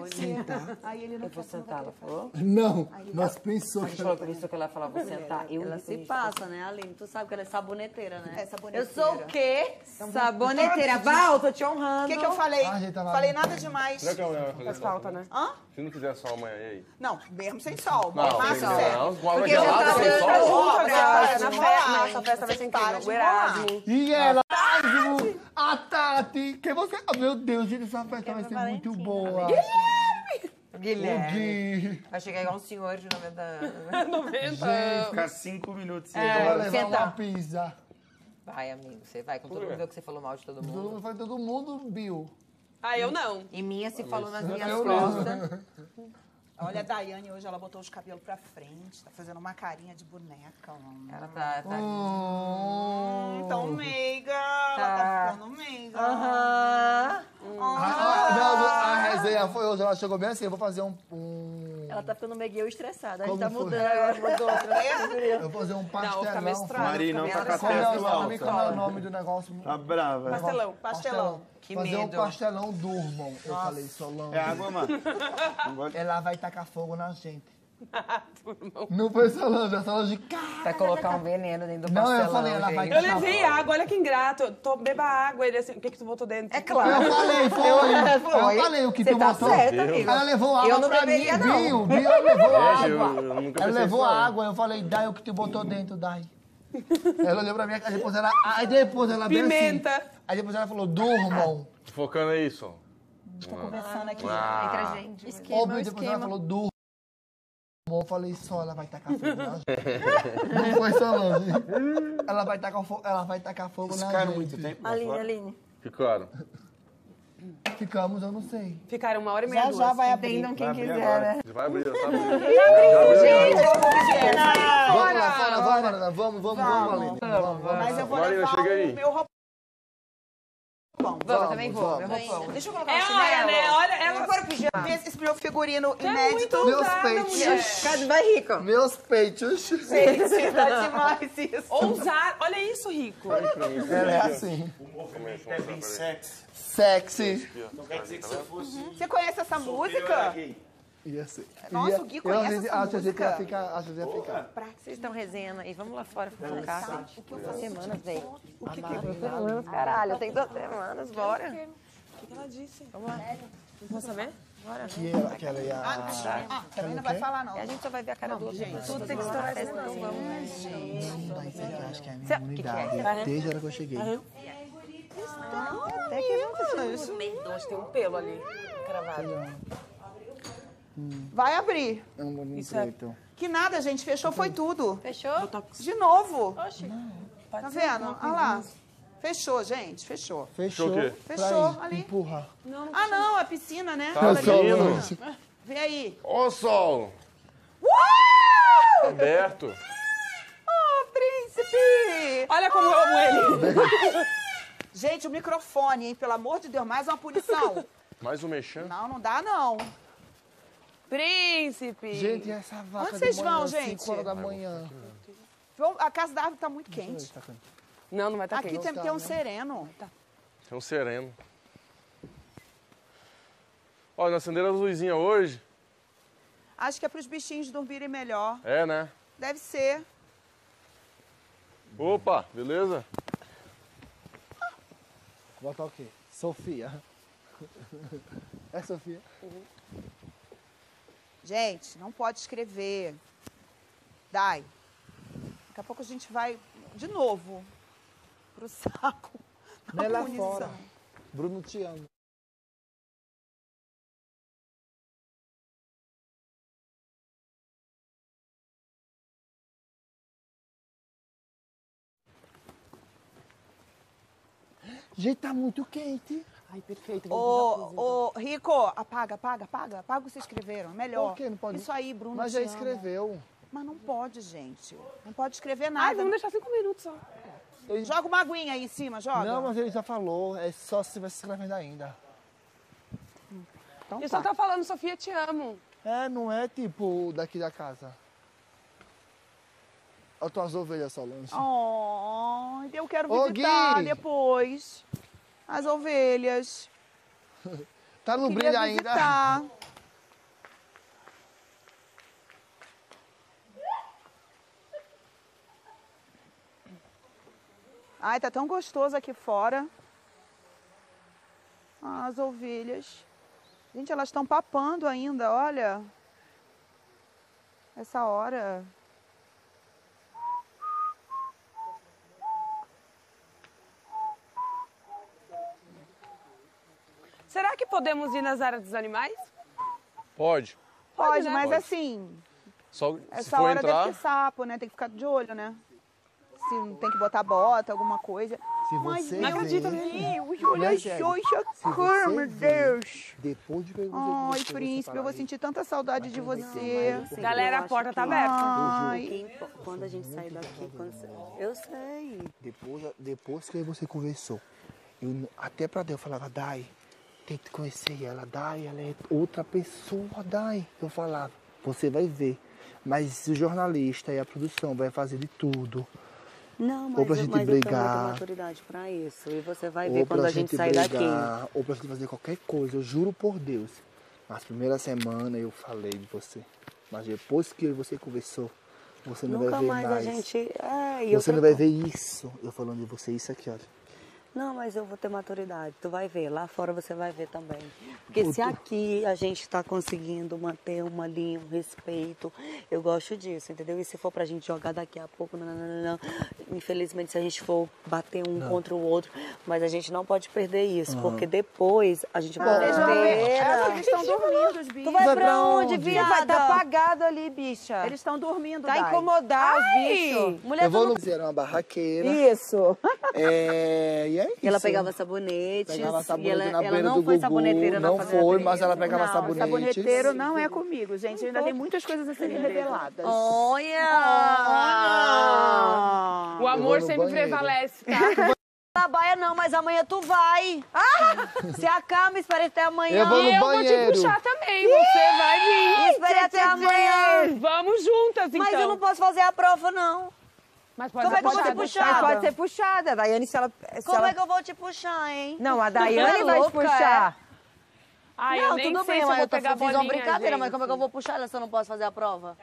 [SPEAKER 2] sentar.
[SPEAKER 8] Aí ele não
[SPEAKER 1] Eu vou sentar, ela falou?
[SPEAKER 2] Não, nós pensou
[SPEAKER 1] A
[SPEAKER 2] que
[SPEAKER 1] gente falou por isso que ela ia falar, vou sentar. Eu
[SPEAKER 10] Ela se passa, né, Aline? Tu sabe que ela é saboneteira, né?
[SPEAKER 8] É, saboneteira.
[SPEAKER 10] Eu sou o quê? Saboneteira. Val, tô te honrando.
[SPEAKER 8] O que, que eu falei?
[SPEAKER 2] Ah, a
[SPEAKER 8] Falei nada demais.
[SPEAKER 9] Será que amanhã vai fazer
[SPEAKER 7] Faz falta, né?
[SPEAKER 8] Hã?
[SPEAKER 9] Se não quiser sol amanhã, e aí?
[SPEAKER 8] Não, mesmo sem sol.
[SPEAKER 9] Não, não,
[SPEAKER 8] sério.
[SPEAKER 9] não. Com água
[SPEAKER 10] Porque já tá
[SPEAKER 9] sem
[SPEAKER 10] dando
[SPEAKER 9] sol?
[SPEAKER 10] pra
[SPEAKER 8] de
[SPEAKER 10] na festa. Nossa festa vai ser incrível. O. Erasmo.
[SPEAKER 2] E ela, Erasmo, a Tati, que você... Ah, Meu Deus, gente, essa festa vai ser muito boa.
[SPEAKER 3] Guilherme.
[SPEAKER 2] Gui.
[SPEAKER 3] Vai chegar igual um senhor de 90 anos.
[SPEAKER 7] 90.
[SPEAKER 6] Ficar cinco minutos sem embora.
[SPEAKER 2] levar
[SPEAKER 3] senta.
[SPEAKER 2] uma pizza.
[SPEAKER 3] Vai, amigo, você vai. Com todo mundo vê que você falou mal de todo mundo.
[SPEAKER 2] mundo, foi todo mundo, Bill.
[SPEAKER 7] Ah, eu não.
[SPEAKER 3] E minha se falou nas minhas
[SPEAKER 2] Eu não.
[SPEAKER 3] costas.
[SPEAKER 8] Olha, a Daiane hoje, ela botou os cabelos pra frente. Tá fazendo uma carinha de boneca. Hum,
[SPEAKER 3] Ela tá... tá...
[SPEAKER 8] Então, meiga. Ela tá ficando meiga.
[SPEAKER 2] Ah, ah, não, não, a resenha foi hoje, ela chegou bem assim, eu vou fazer um... um-
[SPEAKER 10] Ela tá ficando meio estressada. A
[SPEAKER 2] Como
[SPEAKER 10] gente tá
[SPEAKER 2] foi?
[SPEAKER 10] mudando agora, mudou outra.
[SPEAKER 2] Eu vou fazer um pastelão.
[SPEAKER 7] mestrada.
[SPEAKER 6] Mari não tá com a
[SPEAKER 2] é,
[SPEAKER 6] testa
[SPEAKER 2] o nome,
[SPEAKER 6] alta.
[SPEAKER 2] como é o nome do negócio?
[SPEAKER 6] Tá brava.
[SPEAKER 7] Pastelão.
[SPEAKER 8] Pastelão.
[SPEAKER 3] Que
[SPEAKER 2] fazer um
[SPEAKER 3] medo.
[SPEAKER 2] pastelão durmam. Eu falei, Solange.
[SPEAKER 6] É água, mano. Não
[SPEAKER 2] Ela vai tacar fogo na gente. Não foi Solange, a Solange...
[SPEAKER 3] Vai colocar um veneno dentro do
[SPEAKER 2] Não, eu
[SPEAKER 3] pastelão,
[SPEAKER 2] falei, ela vai
[SPEAKER 3] gente.
[SPEAKER 7] Eu levei água, olha que ingrato. Tô, beba água. Ele assim, o que que tu botou dentro?
[SPEAKER 3] É claro.
[SPEAKER 2] Eu falei, foi. Eu falei o que
[SPEAKER 3] Você
[SPEAKER 2] tu
[SPEAKER 3] tá
[SPEAKER 2] botou.
[SPEAKER 3] certo, amigo.
[SPEAKER 2] Ela levou água
[SPEAKER 3] Eu não
[SPEAKER 2] pra
[SPEAKER 3] beberia,
[SPEAKER 2] mim,
[SPEAKER 3] não.
[SPEAKER 2] Bill. Bill ela levou água.
[SPEAKER 9] eu- eu nunca
[SPEAKER 2] ela levou
[SPEAKER 9] isso,
[SPEAKER 2] água, eu falei, Dai o que tu botou dentro, Dai. Ela olhou pra mim, aí depois ela... Aí depois ela bem
[SPEAKER 7] Pimenta.
[SPEAKER 2] assim. Aí depois ela falou, durmam.
[SPEAKER 9] Focando aí, Sol.
[SPEAKER 8] Tô conversando aqui.
[SPEAKER 10] Entre
[SPEAKER 9] Ah,
[SPEAKER 10] a gente.
[SPEAKER 2] Ô, Bill, depois ela falou, durmam. Eu falei, só ela vai tacar fogo na gente. Não foi Solange. Ela vai tacar fogo, ela vai tacar fogo na
[SPEAKER 6] Ficaram
[SPEAKER 2] gente.
[SPEAKER 6] muito tempo lá
[SPEAKER 10] Aline,
[SPEAKER 6] fora.
[SPEAKER 10] Aline.
[SPEAKER 9] ficaram.
[SPEAKER 2] Ficamos, eu não sei.
[SPEAKER 7] Ficaram uma hora e meia,
[SPEAKER 8] Já
[SPEAKER 7] duas.
[SPEAKER 8] já vai abrir.
[SPEAKER 10] Entendam quem
[SPEAKER 6] Vai abrir
[SPEAKER 10] quiser,
[SPEAKER 6] agora.
[SPEAKER 10] né?
[SPEAKER 9] Vai abrir, abrindo.
[SPEAKER 2] Vamos lá fora, vamos. Vamos, vamos, vamos, Aline. Vamos, vamos.
[SPEAKER 8] Mas eu vou levar
[SPEAKER 9] chega aí.
[SPEAKER 8] o meu roupão.
[SPEAKER 3] Vamos, eu também vou.
[SPEAKER 2] vamos.
[SPEAKER 3] Meu roupão.
[SPEAKER 8] Deixa eu colocar
[SPEAKER 7] É
[SPEAKER 8] o
[SPEAKER 7] hora,
[SPEAKER 8] chinelo.
[SPEAKER 7] né? Olha, ela...
[SPEAKER 8] Vê Esse meu figurino
[SPEAKER 7] É
[SPEAKER 8] inédito.
[SPEAKER 7] muito
[SPEAKER 2] Meus peitos.
[SPEAKER 10] Cadê? Vai, Rico.
[SPEAKER 2] Meus peitos.
[SPEAKER 8] Gente, tá demais isso.
[SPEAKER 7] Ousar. Olha isso, Rico.
[SPEAKER 2] Ela é assim.
[SPEAKER 6] É bem sexy.
[SPEAKER 2] Sexy.
[SPEAKER 6] Não quer dizer que eu fosse...
[SPEAKER 8] Você conhece essa música?
[SPEAKER 2] Ia ser.
[SPEAKER 8] Nossa, o Gui
[SPEAKER 2] eu
[SPEAKER 8] conhece
[SPEAKER 2] acredito-
[SPEAKER 8] essa
[SPEAKER 2] acho que a gente ia
[SPEAKER 8] música.
[SPEAKER 2] ficar. Acho que a gente ia ficar.
[SPEAKER 3] Vocês estão resenhando aí. Vamos lá fora fofocar. Duas semanas, velho.
[SPEAKER 2] A Marina,
[SPEAKER 3] Duas semanas, caralho. Tem duas semanas, bora.
[SPEAKER 7] O que que ela disse? Vamos lá. Posso saber?
[SPEAKER 2] que ela, que ela ia.
[SPEAKER 8] Ah, também não vai falar, não.
[SPEAKER 3] E a gente só vai ver a cara do outro.
[SPEAKER 8] gente.
[SPEAKER 3] Tudo tem que estourar esse não. Vamos.
[SPEAKER 2] Dá isso aqui, eu acho que é a minha
[SPEAKER 3] que
[SPEAKER 2] imunidade.
[SPEAKER 3] que é?
[SPEAKER 2] Desde a hora que eu cheguei.
[SPEAKER 3] Até que não.
[SPEAKER 7] Eu acho que tem um pelo ali. Cravado.
[SPEAKER 8] Vai abrir.
[SPEAKER 2] É um bonito
[SPEAKER 7] Isso é-.
[SPEAKER 8] Que nada, gente. Fechou, foi tudo.
[SPEAKER 4] Fechou?
[SPEAKER 8] De novo.
[SPEAKER 4] Oxi.
[SPEAKER 8] Tá vendo? Olha lá. Fechou, gente. Fechou.
[SPEAKER 2] Fechou.
[SPEAKER 9] o quê?
[SPEAKER 2] pra
[SPEAKER 8] Fechou,
[SPEAKER 2] ir.
[SPEAKER 8] ali.
[SPEAKER 2] Empurra.
[SPEAKER 8] Ah, não. A piscina, né?
[SPEAKER 9] Tá abrindo.
[SPEAKER 8] Vem aí.
[SPEAKER 9] Ô, Sol.
[SPEAKER 8] Uau!
[SPEAKER 9] Aberto.
[SPEAKER 8] Oh, príncipe!
[SPEAKER 7] Olha como eu amo ele.
[SPEAKER 8] Gente, o microfone, hein? Pelo amor de Deus, mais uma punição.
[SPEAKER 9] Mais um mexendo.
[SPEAKER 8] não, não dá, não.
[SPEAKER 7] Príncipe.
[SPEAKER 2] Gente, essa vaca
[SPEAKER 8] Onde vocês
[SPEAKER 2] de manhã,
[SPEAKER 8] vão,
[SPEAKER 2] 5
[SPEAKER 8] gente?
[SPEAKER 2] horas da manhã.
[SPEAKER 8] A casa da árvore tá muito quente.
[SPEAKER 7] Não, não vai estar
[SPEAKER 8] Aqui
[SPEAKER 7] quente.
[SPEAKER 8] tem, tem um sereno.
[SPEAKER 9] Tem um sereno. Ó, nós acenderam as luzinhas hoje.
[SPEAKER 8] Acho que é pros bichinhos dormirem melhor.
[SPEAKER 9] É, né?
[SPEAKER 8] Deve ser.
[SPEAKER 9] Opa, beleza?
[SPEAKER 2] Botar o quê? Sofia. É Sofia?
[SPEAKER 8] Gente, não pode escrever. Dai. Daqui a pouco a gente vai de novo pro saco. da
[SPEAKER 2] Nem lá
[SPEAKER 8] punição.
[SPEAKER 2] fora. Bruno te ama. Gente, tá muito quente.
[SPEAKER 7] Ai, perfeito.
[SPEAKER 8] Ô, ô, Rico, apaga, apaga, apaga. Apaga o que vocês escreveram. É melhor.
[SPEAKER 2] Por quê? Não pode?
[SPEAKER 8] Isso aí, Bruno.
[SPEAKER 2] Mas já
[SPEAKER 8] ama.
[SPEAKER 2] escreveu.
[SPEAKER 8] Mas não pode, gente. Não pode escrever
[SPEAKER 7] Ai,
[SPEAKER 8] nada.
[SPEAKER 7] vamos deixar cinco minutos só.
[SPEAKER 8] Joga uma aguinha aí em cima, joga.
[SPEAKER 2] Não, mas ele já falou. É só se estiver escrevendo ainda.
[SPEAKER 8] Então
[SPEAKER 7] E só tá falando, Sofia, te amo.
[SPEAKER 2] É, não é tipo daqui da casa. Olha tuas ovelhas, Solange.
[SPEAKER 8] Oh, eu quero
[SPEAKER 2] Ô,
[SPEAKER 8] visitar
[SPEAKER 2] Gui.
[SPEAKER 8] depois. As ovelhas.
[SPEAKER 2] Tá no brilho ainda?
[SPEAKER 8] visitar. Ai, tá tão gostoso aqui fora. As ovelhas. Gente, elas estão papando ainda, olha. Essa hora.
[SPEAKER 7] Será que podemos ir nas áreas dos animais?
[SPEAKER 9] Pode.
[SPEAKER 8] Pode,
[SPEAKER 7] né?
[SPEAKER 8] mas
[SPEAKER 9] Pode.
[SPEAKER 8] assim,
[SPEAKER 9] Só se
[SPEAKER 8] essa
[SPEAKER 9] for
[SPEAKER 8] hora
[SPEAKER 9] entrar,
[SPEAKER 8] deve ter sapo, né? Tem que ficar de olho, né? Se não tem que botar bota, alguma coisa.
[SPEAKER 2] Se
[SPEAKER 8] Mas
[SPEAKER 2] você
[SPEAKER 8] não acredito,
[SPEAKER 2] ver-
[SPEAKER 8] Deus,
[SPEAKER 2] Não
[SPEAKER 8] olha só essa cor, meu Deus.
[SPEAKER 2] Depois de que você
[SPEAKER 8] Ai,
[SPEAKER 2] você
[SPEAKER 8] príncipe, eu vou sentir tanta saudade de você.
[SPEAKER 7] Galera, a porta tá aberta.
[SPEAKER 8] Ai,
[SPEAKER 1] Quando a gente sair daqui, quando você- eu sei.
[SPEAKER 2] Depois, depois que você conversou, eu, até pra Deus eu falava, Dai, tem que conhecer ela, Dai, ela é outra pessoa, Dai. Eu falava, você vai ver. Mas o jornalista e a produção vai fazer de tudo.
[SPEAKER 1] Não, mas,
[SPEAKER 2] Ou pra
[SPEAKER 1] eu-
[SPEAKER 2] gente
[SPEAKER 1] mas eu
[SPEAKER 2] brigar.
[SPEAKER 1] muita maturidade pra isso. E você vai ver quando a gente
[SPEAKER 2] gente
[SPEAKER 1] sair daqui.
[SPEAKER 2] ou pra gente fazer qualquer coisa, eu juro por Deus. Nas primeiras semanas eu falei de você. Mas depois que você conversou, você não
[SPEAKER 1] Nunca
[SPEAKER 2] vai ver
[SPEAKER 1] mais,
[SPEAKER 2] mais.
[SPEAKER 1] a gente. É,
[SPEAKER 2] Você não vai ver isso. Eu falando de você, isso aqui, olha.
[SPEAKER 1] Não, mas eu vou ter maturidade. Tu vai ver. Lá fora você vai ver também. Porque se aqui a gente está conseguindo manter uma linha, um respeito, eu gosto disso, entendeu? E se for pra gente jogar daqui a pouco, não, não, não, não, não. infelizmente se a gente for bater um contra o outro, mas a gente não pode perder isso, porque depois a gente vai
[SPEAKER 8] Eles vão ver.
[SPEAKER 1] ter.
[SPEAKER 8] Elas estão dormindo, os bichos.
[SPEAKER 10] Tu vai,
[SPEAKER 2] Vai
[SPEAKER 10] pra
[SPEAKER 2] pra
[SPEAKER 10] onde,
[SPEAKER 2] onde?
[SPEAKER 10] viada?
[SPEAKER 3] Vai tá apagado ali, bicha.
[SPEAKER 8] Eles estão dormindo,
[SPEAKER 3] Tá
[SPEAKER 8] Dai.
[SPEAKER 3] incomodar os bichos.
[SPEAKER 10] Mulher,
[SPEAKER 2] eu vou
[SPEAKER 10] não...
[SPEAKER 2] no... Fizeram uma barraqueira.
[SPEAKER 8] Isso.
[SPEAKER 2] É, e é isso.
[SPEAKER 1] Ela pegava sabonetes.
[SPEAKER 2] Pegava
[SPEAKER 1] e
[SPEAKER 2] sabonete
[SPEAKER 1] ela,
[SPEAKER 2] na
[SPEAKER 1] ela não
[SPEAKER 2] do
[SPEAKER 1] foi
[SPEAKER 2] Gugu.
[SPEAKER 1] saboneteira na
[SPEAKER 2] Não foi, mas ela pegava
[SPEAKER 8] não,
[SPEAKER 2] sabonete.
[SPEAKER 8] saboneteiro não é comigo, gente. Ainda tem muitas coisas a serem reveladas.
[SPEAKER 10] Olha!
[SPEAKER 7] O amor sempre
[SPEAKER 2] banheiro.
[SPEAKER 7] prevalece, tá?
[SPEAKER 10] Na baia não, mas amanhã tu vai. Se acalma, espera até amanhã.
[SPEAKER 2] Eu vou no
[SPEAKER 7] E eu vou te puxar também, você vai vir.
[SPEAKER 10] Espere até amanhã.
[SPEAKER 7] Vamos juntas, então.
[SPEAKER 10] Mas eu não posso fazer a prova, não.
[SPEAKER 7] Mas pode
[SPEAKER 10] Como
[SPEAKER 7] ser
[SPEAKER 10] é que eu vou te
[SPEAKER 7] puxada.
[SPEAKER 10] puxar?
[SPEAKER 3] Mas pode ser puxada. A Daiane, se ela. Se
[SPEAKER 10] Como
[SPEAKER 3] ela...
[SPEAKER 10] é que eu vou te puxar, hein?
[SPEAKER 3] Não, a
[SPEAKER 10] é
[SPEAKER 3] Daiane vai te puxar.
[SPEAKER 7] Ai, eu
[SPEAKER 10] não, tudo bem,
[SPEAKER 7] eu
[SPEAKER 10] mas eu tô,
[SPEAKER 7] pegar
[SPEAKER 10] fiz uma brincadeira, mas
[SPEAKER 7] gente.
[SPEAKER 10] como é que eu vou puxar ela se eu não posso fazer a prova?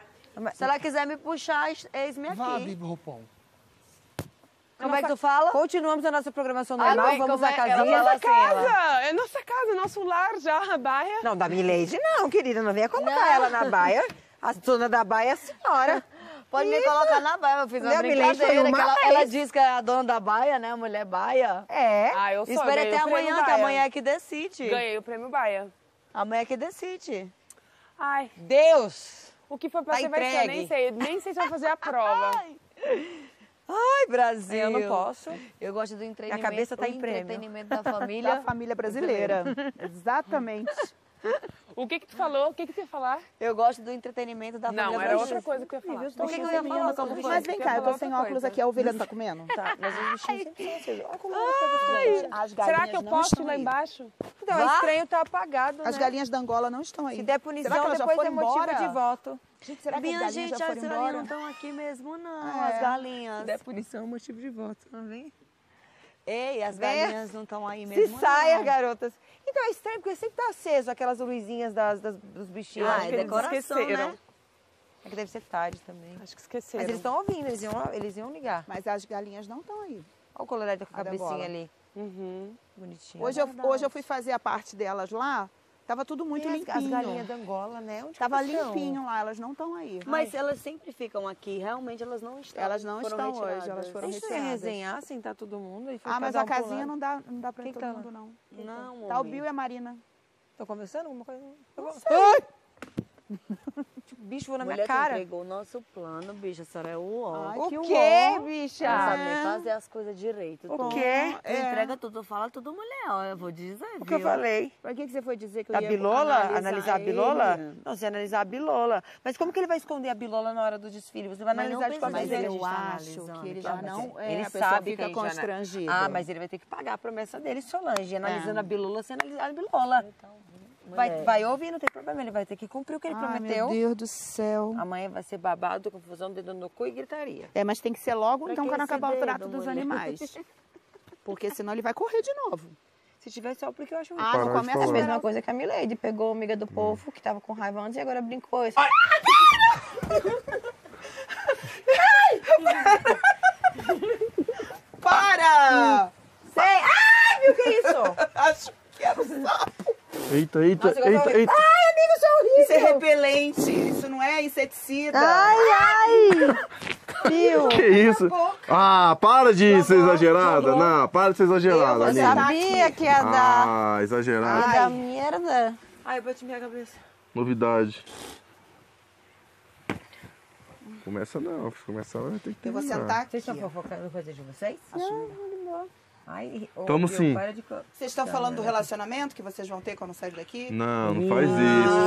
[SPEAKER 10] Se ela quiser me puxar, eis-me
[SPEAKER 2] Vá,
[SPEAKER 10] aqui.
[SPEAKER 2] Bibi Roupão.
[SPEAKER 10] Como é que tu fala?
[SPEAKER 3] Continuamos a nossa programação
[SPEAKER 10] Ah,
[SPEAKER 3] normal,
[SPEAKER 10] mãe,
[SPEAKER 3] vamos à
[SPEAKER 10] é-
[SPEAKER 3] casinha.
[SPEAKER 10] fala
[SPEAKER 7] Nossa
[SPEAKER 10] assim, ela-
[SPEAKER 7] casa! É nossa casa, nosso lar já, a baia.
[SPEAKER 3] Não, da Milady não, querida, não venha colocar
[SPEAKER 10] Não.
[SPEAKER 3] ela na baia. A dona da baia é a senhora.
[SPEAKER 10] Pode me colocar na baia, eu fiz uma
[SPEAKER 3] foi
[SPEAKER 10] brincadeira.
[SPEAKER 3] uma
[SPEAKER 10] ela, ela diz que é a dona da baia, né? A mulher baia.
[SPEAKER 3] É.
[SPEAKER 7] Ah, eu sou.
[SPEAKER 10] Espere
[SPEAKER 7] ganhei
[SPEAKER 10] até amanhã, que amanhã é que decide.
[SPEAKER 7] Ganhei o prêmio Baia.
[SPEAKER 10] Amanhã é que decide.
[SPEAKER 7] Ai,
[SPEAKER 3] Deus!
[SPEAKER 7] o que foi pra
[SPEAKER 3] Tá
[SPEAKER 7] ser vai ser, eu nem
[SPEAKER 3] entregue.
[SPEAKER 7] sei. Nem sei se vai fazer a prova.
[SPEAKER 10] Ai, Brasil.
[SPEAKER 3] Eu não posso.
[SPEAKER 10] Eu gosto do entretenimento.
[SPEAKER 3] cabeça tá
[SPEAKER 10] o
[SPEAKER 3] em prêmio.
[SPEAKER 10] entretenimento da
[SPEAKER 8] Da
[SPEAKER 10] família.
[SPEAKER 8] família brasileira. Exatamente.
[SPEAKER 7] O que que tu falou? O que que tu ia falar?
[SPEAKER 10] Eu gosto do entretenimento da família
[SPEAKER 7] Não, era outra coisa que eu ia falar.
[SPEAKER 10] O que, que eu ia falar? Como foi?
[SPEAKER 8] Mas vem cá, eu tô sem óculos
[SPEAKER 7] coisa.
[SPEAKER 8] aqui, a ovelha tá comendo? Tá, mas os bichinhos sempre são assim. Olha como Gente, as
[SPEAKER 7] Será que eu
[SPEAKER 8] não
[SPEAKER 7] posso ir lá embaixo?
[SPEAKER 3] Então,
[SPEAKER 10] Vá.
[SPEAKER 3] é estranho tá apagado,
[SPEAKER 8] As
[SPEAKER 3] né?
[SPEAKER 8] galinhas da Angola não estão aí.
[SPEAKER 3] Se der
[SPEAKER 8] Será que
[SPEAKER 3] punição, depois é motivo
[SPEAKER 8] embora?
[SPEAKER 3] de voto.
[SPEAKER 8] Gente, será que
[SPEAKER 10] Minha
[SPEAKER 8] as galinhas
[SPEAKER 10] gente,
[SPEAKER 8] já
[SPEAKER 10] as
[SPEAKER 8] foram
[SPEAKER 10] galinhas não estão aqui mesmo, não.
[SPEAKER 8] É.
[SPEAKER 10] As galinhas.
[SPEAKER 3] Se der punição, é motivo de voto. Não vem?
[SPEAKER 10] Ei, as galinhas não estão aí
[SPEAKER 3] Se
[SPEAKER 10] mesmo.
[SPEAKER 3] saia,
[SPEAKER 10] não.
[SPEAKER 3] garotas. Então é estranho, porque sempre tá aceso aquelas luzinhas das, das- dos bichinhos.
[SPEAKER 10] Ah, é decoração,
[SPEAKER 3] esqueceram.
[SPEAKER 10] né?
[SPEAKER 3] É que deve ser tarde também.
[SPEAKER 7] Acho que esqueceram.
[SPEAKER 3] Mas eles estão ouvindo, eles iam, eles iam ligar.
[SPEAKER 8] Mas as galinhas não estão aí.
[SPEAKER 3] Olha o coloredo com a
[SPEAKER 8] A
[SPEAKER 3] cabecinha ali.
[SPEAKER 7] Uhum.
[SPEAKER 3] Bonitinho.
[SPEAKER 8] Hoje eu, hoje eu fui fazer a parte delas lá, tava tudo muito
[SPEAKER 3] as,
[SPEAKER 8] limpinho.
[SPEAKER 3] as galinhas da Angola, né? Onde
[SPEAKER 8] Tava
[SPEAKER 3] estão?
[SPEAKER 8] limpinho lá, elas não estão aí.
[SPEAKER 1] Mas elas sempre ficam aqui, realmente elas não estão.
[SPEAKER 8] Elas não
[SPEAKER 1] foram
[SPEAKER 8] estão hoje,
[SPEAKER 1] retiradas.
[SPEAKER 8] elas foram
[SPEAKER 3] Deixa eu
[SPEAKER 8] retiradas.
[SPEAKER 3] resenhar, sentar todo mundo e
[SPEAKER 8] Ah, mas a
[SPEAKER 3] um
[SPEAKER 8] casinha não dá, não dá pra
[SPEAKER 3] Quem
[SPEAKER 8] todo
[SPEAKER 3] tá
[SPEAKER 8] mundo, não.
[SPEAKER 1] Não,
[SPEAKER 8] Tá o. Bill e a Marina.
[SPEAKER 3] Tô conversando alguma coisa?
[SPEAKER 8] Não sei.
[SPEAKER 3] que bicho voou na
[SPEAKER 1] Mulher
[SPEAKER 3] minha cara.
[SPEAKER 1] entregou o nosso plano, bicha. A senhora é o ó.
[SPEAKER 8] Ai,
[SPEAKER 3] O
[SPEAKER 8] que
[SPEAKER 3] quê,
[SPEAKER 8] uó.
[SPEAKER 3] bicha?
[SPEAKER 1] Ela sabe nem fazer as coisas direito.
[SPEAKER 3] O quê?
[SPEAKER 1] Tu entrega tudo, tu fala tudo mulher, ó. Eu vou dizer,
[SPEAKER 3] O que eu falei?
[SPEAKER 8] Pra que, que você foi dizer que eu
[SPEAKER 3] Da
[SPEAKER 8] ia
[SPEAKER 3] bilola?
[SPEAKER 8] analisar,
[SPEAKER 3] Analisar, a bilola?
[SPEAKER 8] ele?
[SPEAKER 3] Não, você analisar a bilola. Mas como que ele vai esconder a bilola na hora do desfile? Você vai
[SPEAKER 1] Mas
[SPEAKER 3] analisar de qualquer
[SPEAKER 8] Mas
[SPEAKER 3] jeito.
[SPEAKER 8] eu
[SPEAKER 1] a gente tá
[SPEAKER 8] acho
[SPEAKER 1] analisando
[SPEAKER 8] que ele
[SPEAKER 1] aqui,
[SPEAKER 8] já
[SPEAKER 1] mas
[SPEAKER 8] não... É,
[SPEAKER 3] ele
[SPEAKER 8] a
[SPEAKER 3] sabe
[SPEAKER 8] fica
[SPEAKER 3] a
[SPEAKER 8] constrangida.
[SPEAKER 3] Ah, mas ele vai ter que pagar a promessa dele, Solange. Analisando
[SPEAKER 8] É.
[SPEAKER 3] a bilola, você analisar a bilola. Vai, vai ouvir, não tem problema. Ele vai ter que cumprir o que ele
[SPEAKER 8] Ai,
[SPEAKER 3] prometeu.
[SPEAKER 8] meu Deus do céu.
[SPEAKER 3] Amanhã vai ser babado, confusão, dedo no cu e gritaria.
[SPEAKER 8] É, mas tem que ser logo,
[SPEAKER 1] Pra
[SPEAKER 8] então,
[SPEAKER 1] que
[SPEAKER 8] quando acabar o
[SPEAKER 1] dedo,
[SPEAKER 8] trato dos
[SPEAKER 1] mulher?
[SPEAKER 8] animais. Porque senão ele vai correr de novo.
[SPEAKER 3] Se tiver só porque eu acho
[SPEAKER 8] Ah,
[SPEAKER 9] Parar
[SPEAKER 8] não começa a
[SPEAKER 3] mesma coisa que a Milady. Pegou a amiga do povo que tava com raiva antes e agora brincou. Esse...
[SPEAKER 8] Para!
[SPEAKER 3] Sei! Ai, viu que é isso?
[SPEAKER 8] Acho que era o sapo.
[SPEAKER 9] Eita, eita,
[SPEAKER 3] Nossa, eu
[SPEAKER 9] eita, eita.
[SPEAKER 3] Ai, amigo, isso é horrível!
[SPEAKER 8] Isso é repelente, isso não é inseticida.
[SPEAKER 3] Ai, ai! Viu?
[SPEAKER 9] Que isso? Ah, para de ser exagerada. Não, para de ser exagerada,
[SPEAKER 3] Eu sabia que ia dar,
[SPEAKER 9] Ah, exagerada.
[SPEAKER 3] ia dar merda. Ai, bati minha cabeça.
[SPEAKER 9] Novidade. Começa não, começa não, tem que
[SPEAKER 8] Eu vou
[SPEAKER 9] terminar.
[SPEAKER 8] sentar aqui.
[SPEAKER 3] Vocês estão fofocando coisa de vocês? Não, Ai,
[SPEAKER 9] Tamo sim.
[SPEAKER 3] para de
[SPEAKER 8] Vocês estão falando do relacionamento que vocês vão ter quando sair daqui?
[SPEAKER 9] Não, não faz isso.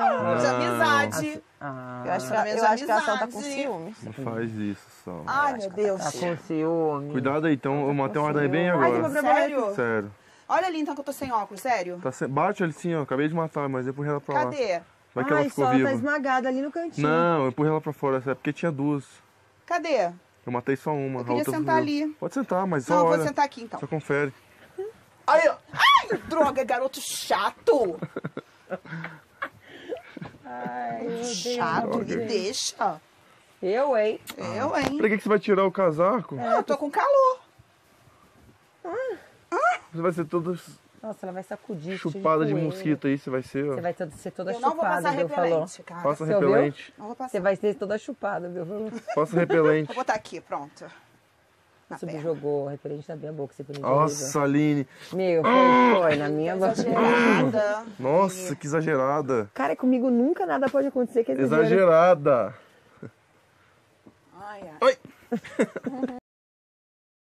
[SPEAKER 8] Ah, de amizade.
[SPEAKER 3] Ah,
[SPEAKER 8] Eu acho,
[SPEAKER 3] eu acho que a Sol tá com ciúmes.
[SPEAKER 9] Não faz isso, Sol.
[SPEAKER 8] Ai, meu Deus.
[SPEAKER 3] Tá com ciúme.
[SPEAKER 9] Cuidado aí, então eu matei uma aranha bem
[SPEAKER 3] Ai, que
[SPEAKER 9] agora.
[SPEAKER 8] Sério?
[SPEAKER 9] Sério.
[SPEAKER 8] Olha ali então que eu tô sem óculos, sério.
[SPEAKER 9] Tá se... Bate ali sim, ó. Acabei de matar, mas eu empurrei ela pra lá.
[SPEAKER 8] Cadê?
[SPEAKER 9] Vai que ela
[SPEAKER 3] Ai,
[SPEAKER 9] ficou
[SPEAKER 3] Sol tá
[SPEAKER 9] viva.
[SPEAKER 3] esmagada ali no cantinho.
[SPEAKER 9] Não, eu empurrei ela pra fora, é porque tinha duas.
[SPEAKER 8] Cadê?
[SPEAKER 9] Eu matei só uma.
[SPEAKER 8] Eu queria sentar ali.
[SPEAKER 9] Pode sentar, mas só
[SPEAKER 8] Não, eu
[SPEAKER 9] olha.
[SPEAKER 8] vou sentar aqui então.
[SPEAKER 9] Só confere.
[SPEAKER 8] Aí, ó. Ai, droga, garoto chato. chato, me deixa.
[SPEAKER 3] Eu, hein?
[SPEAKER 8] Eu, hein?
[SPEAKER 9] Pra que, que você vai tirar o casaco?
[SPEAKER 8] Eu tô com calor.
[SPEAKER 9] Você vai ser toda
[SPEAKER 3] Nossa, ela vai sacudir.
[SPEAKER 9] chupada de
[SPEAKER 3] poeira.
[SPEAKER 9] mosquito aí, você vai ser, ó.
[SPEAKER 3] Você vai ser toda
[SPEAKER 8] Eu não vou
[SPEAKER 3] chupada,
[SPEAKER 8] passar
[SPEAKER 3] viu? Falou.
[SPEAKER 8] repelente, cara.
[SPEAKER 9] Faça
[SPEAKER 3] Você
[SPEAKER 9] repelente.
[SPEAKER 8] Não vou passar.
[SPEAKER 3] Você vai ser toda chupada, viu? Falou.
[SPEAKER 9] Faça repelente.
[SPEAKER 8] Vou botar aqui, pronto. Na.
[SPEAKER 3] Subjogou o repelente na minha boca. Você pediu
[SPEAKER 9] Nossa, Aline.
[SPEAKER 3] Meu, foi, foi na minha boca.
[SPEAKER 8] Exagerada.
[SPEAKER 9] Nossa, que exagerada.
[SPEAKER 3] Cara, comigo nunca nada pode acontecer que é exagero.
[SPEAKER 9] Exagerada.
[SPEAKER 8] Ai, ai.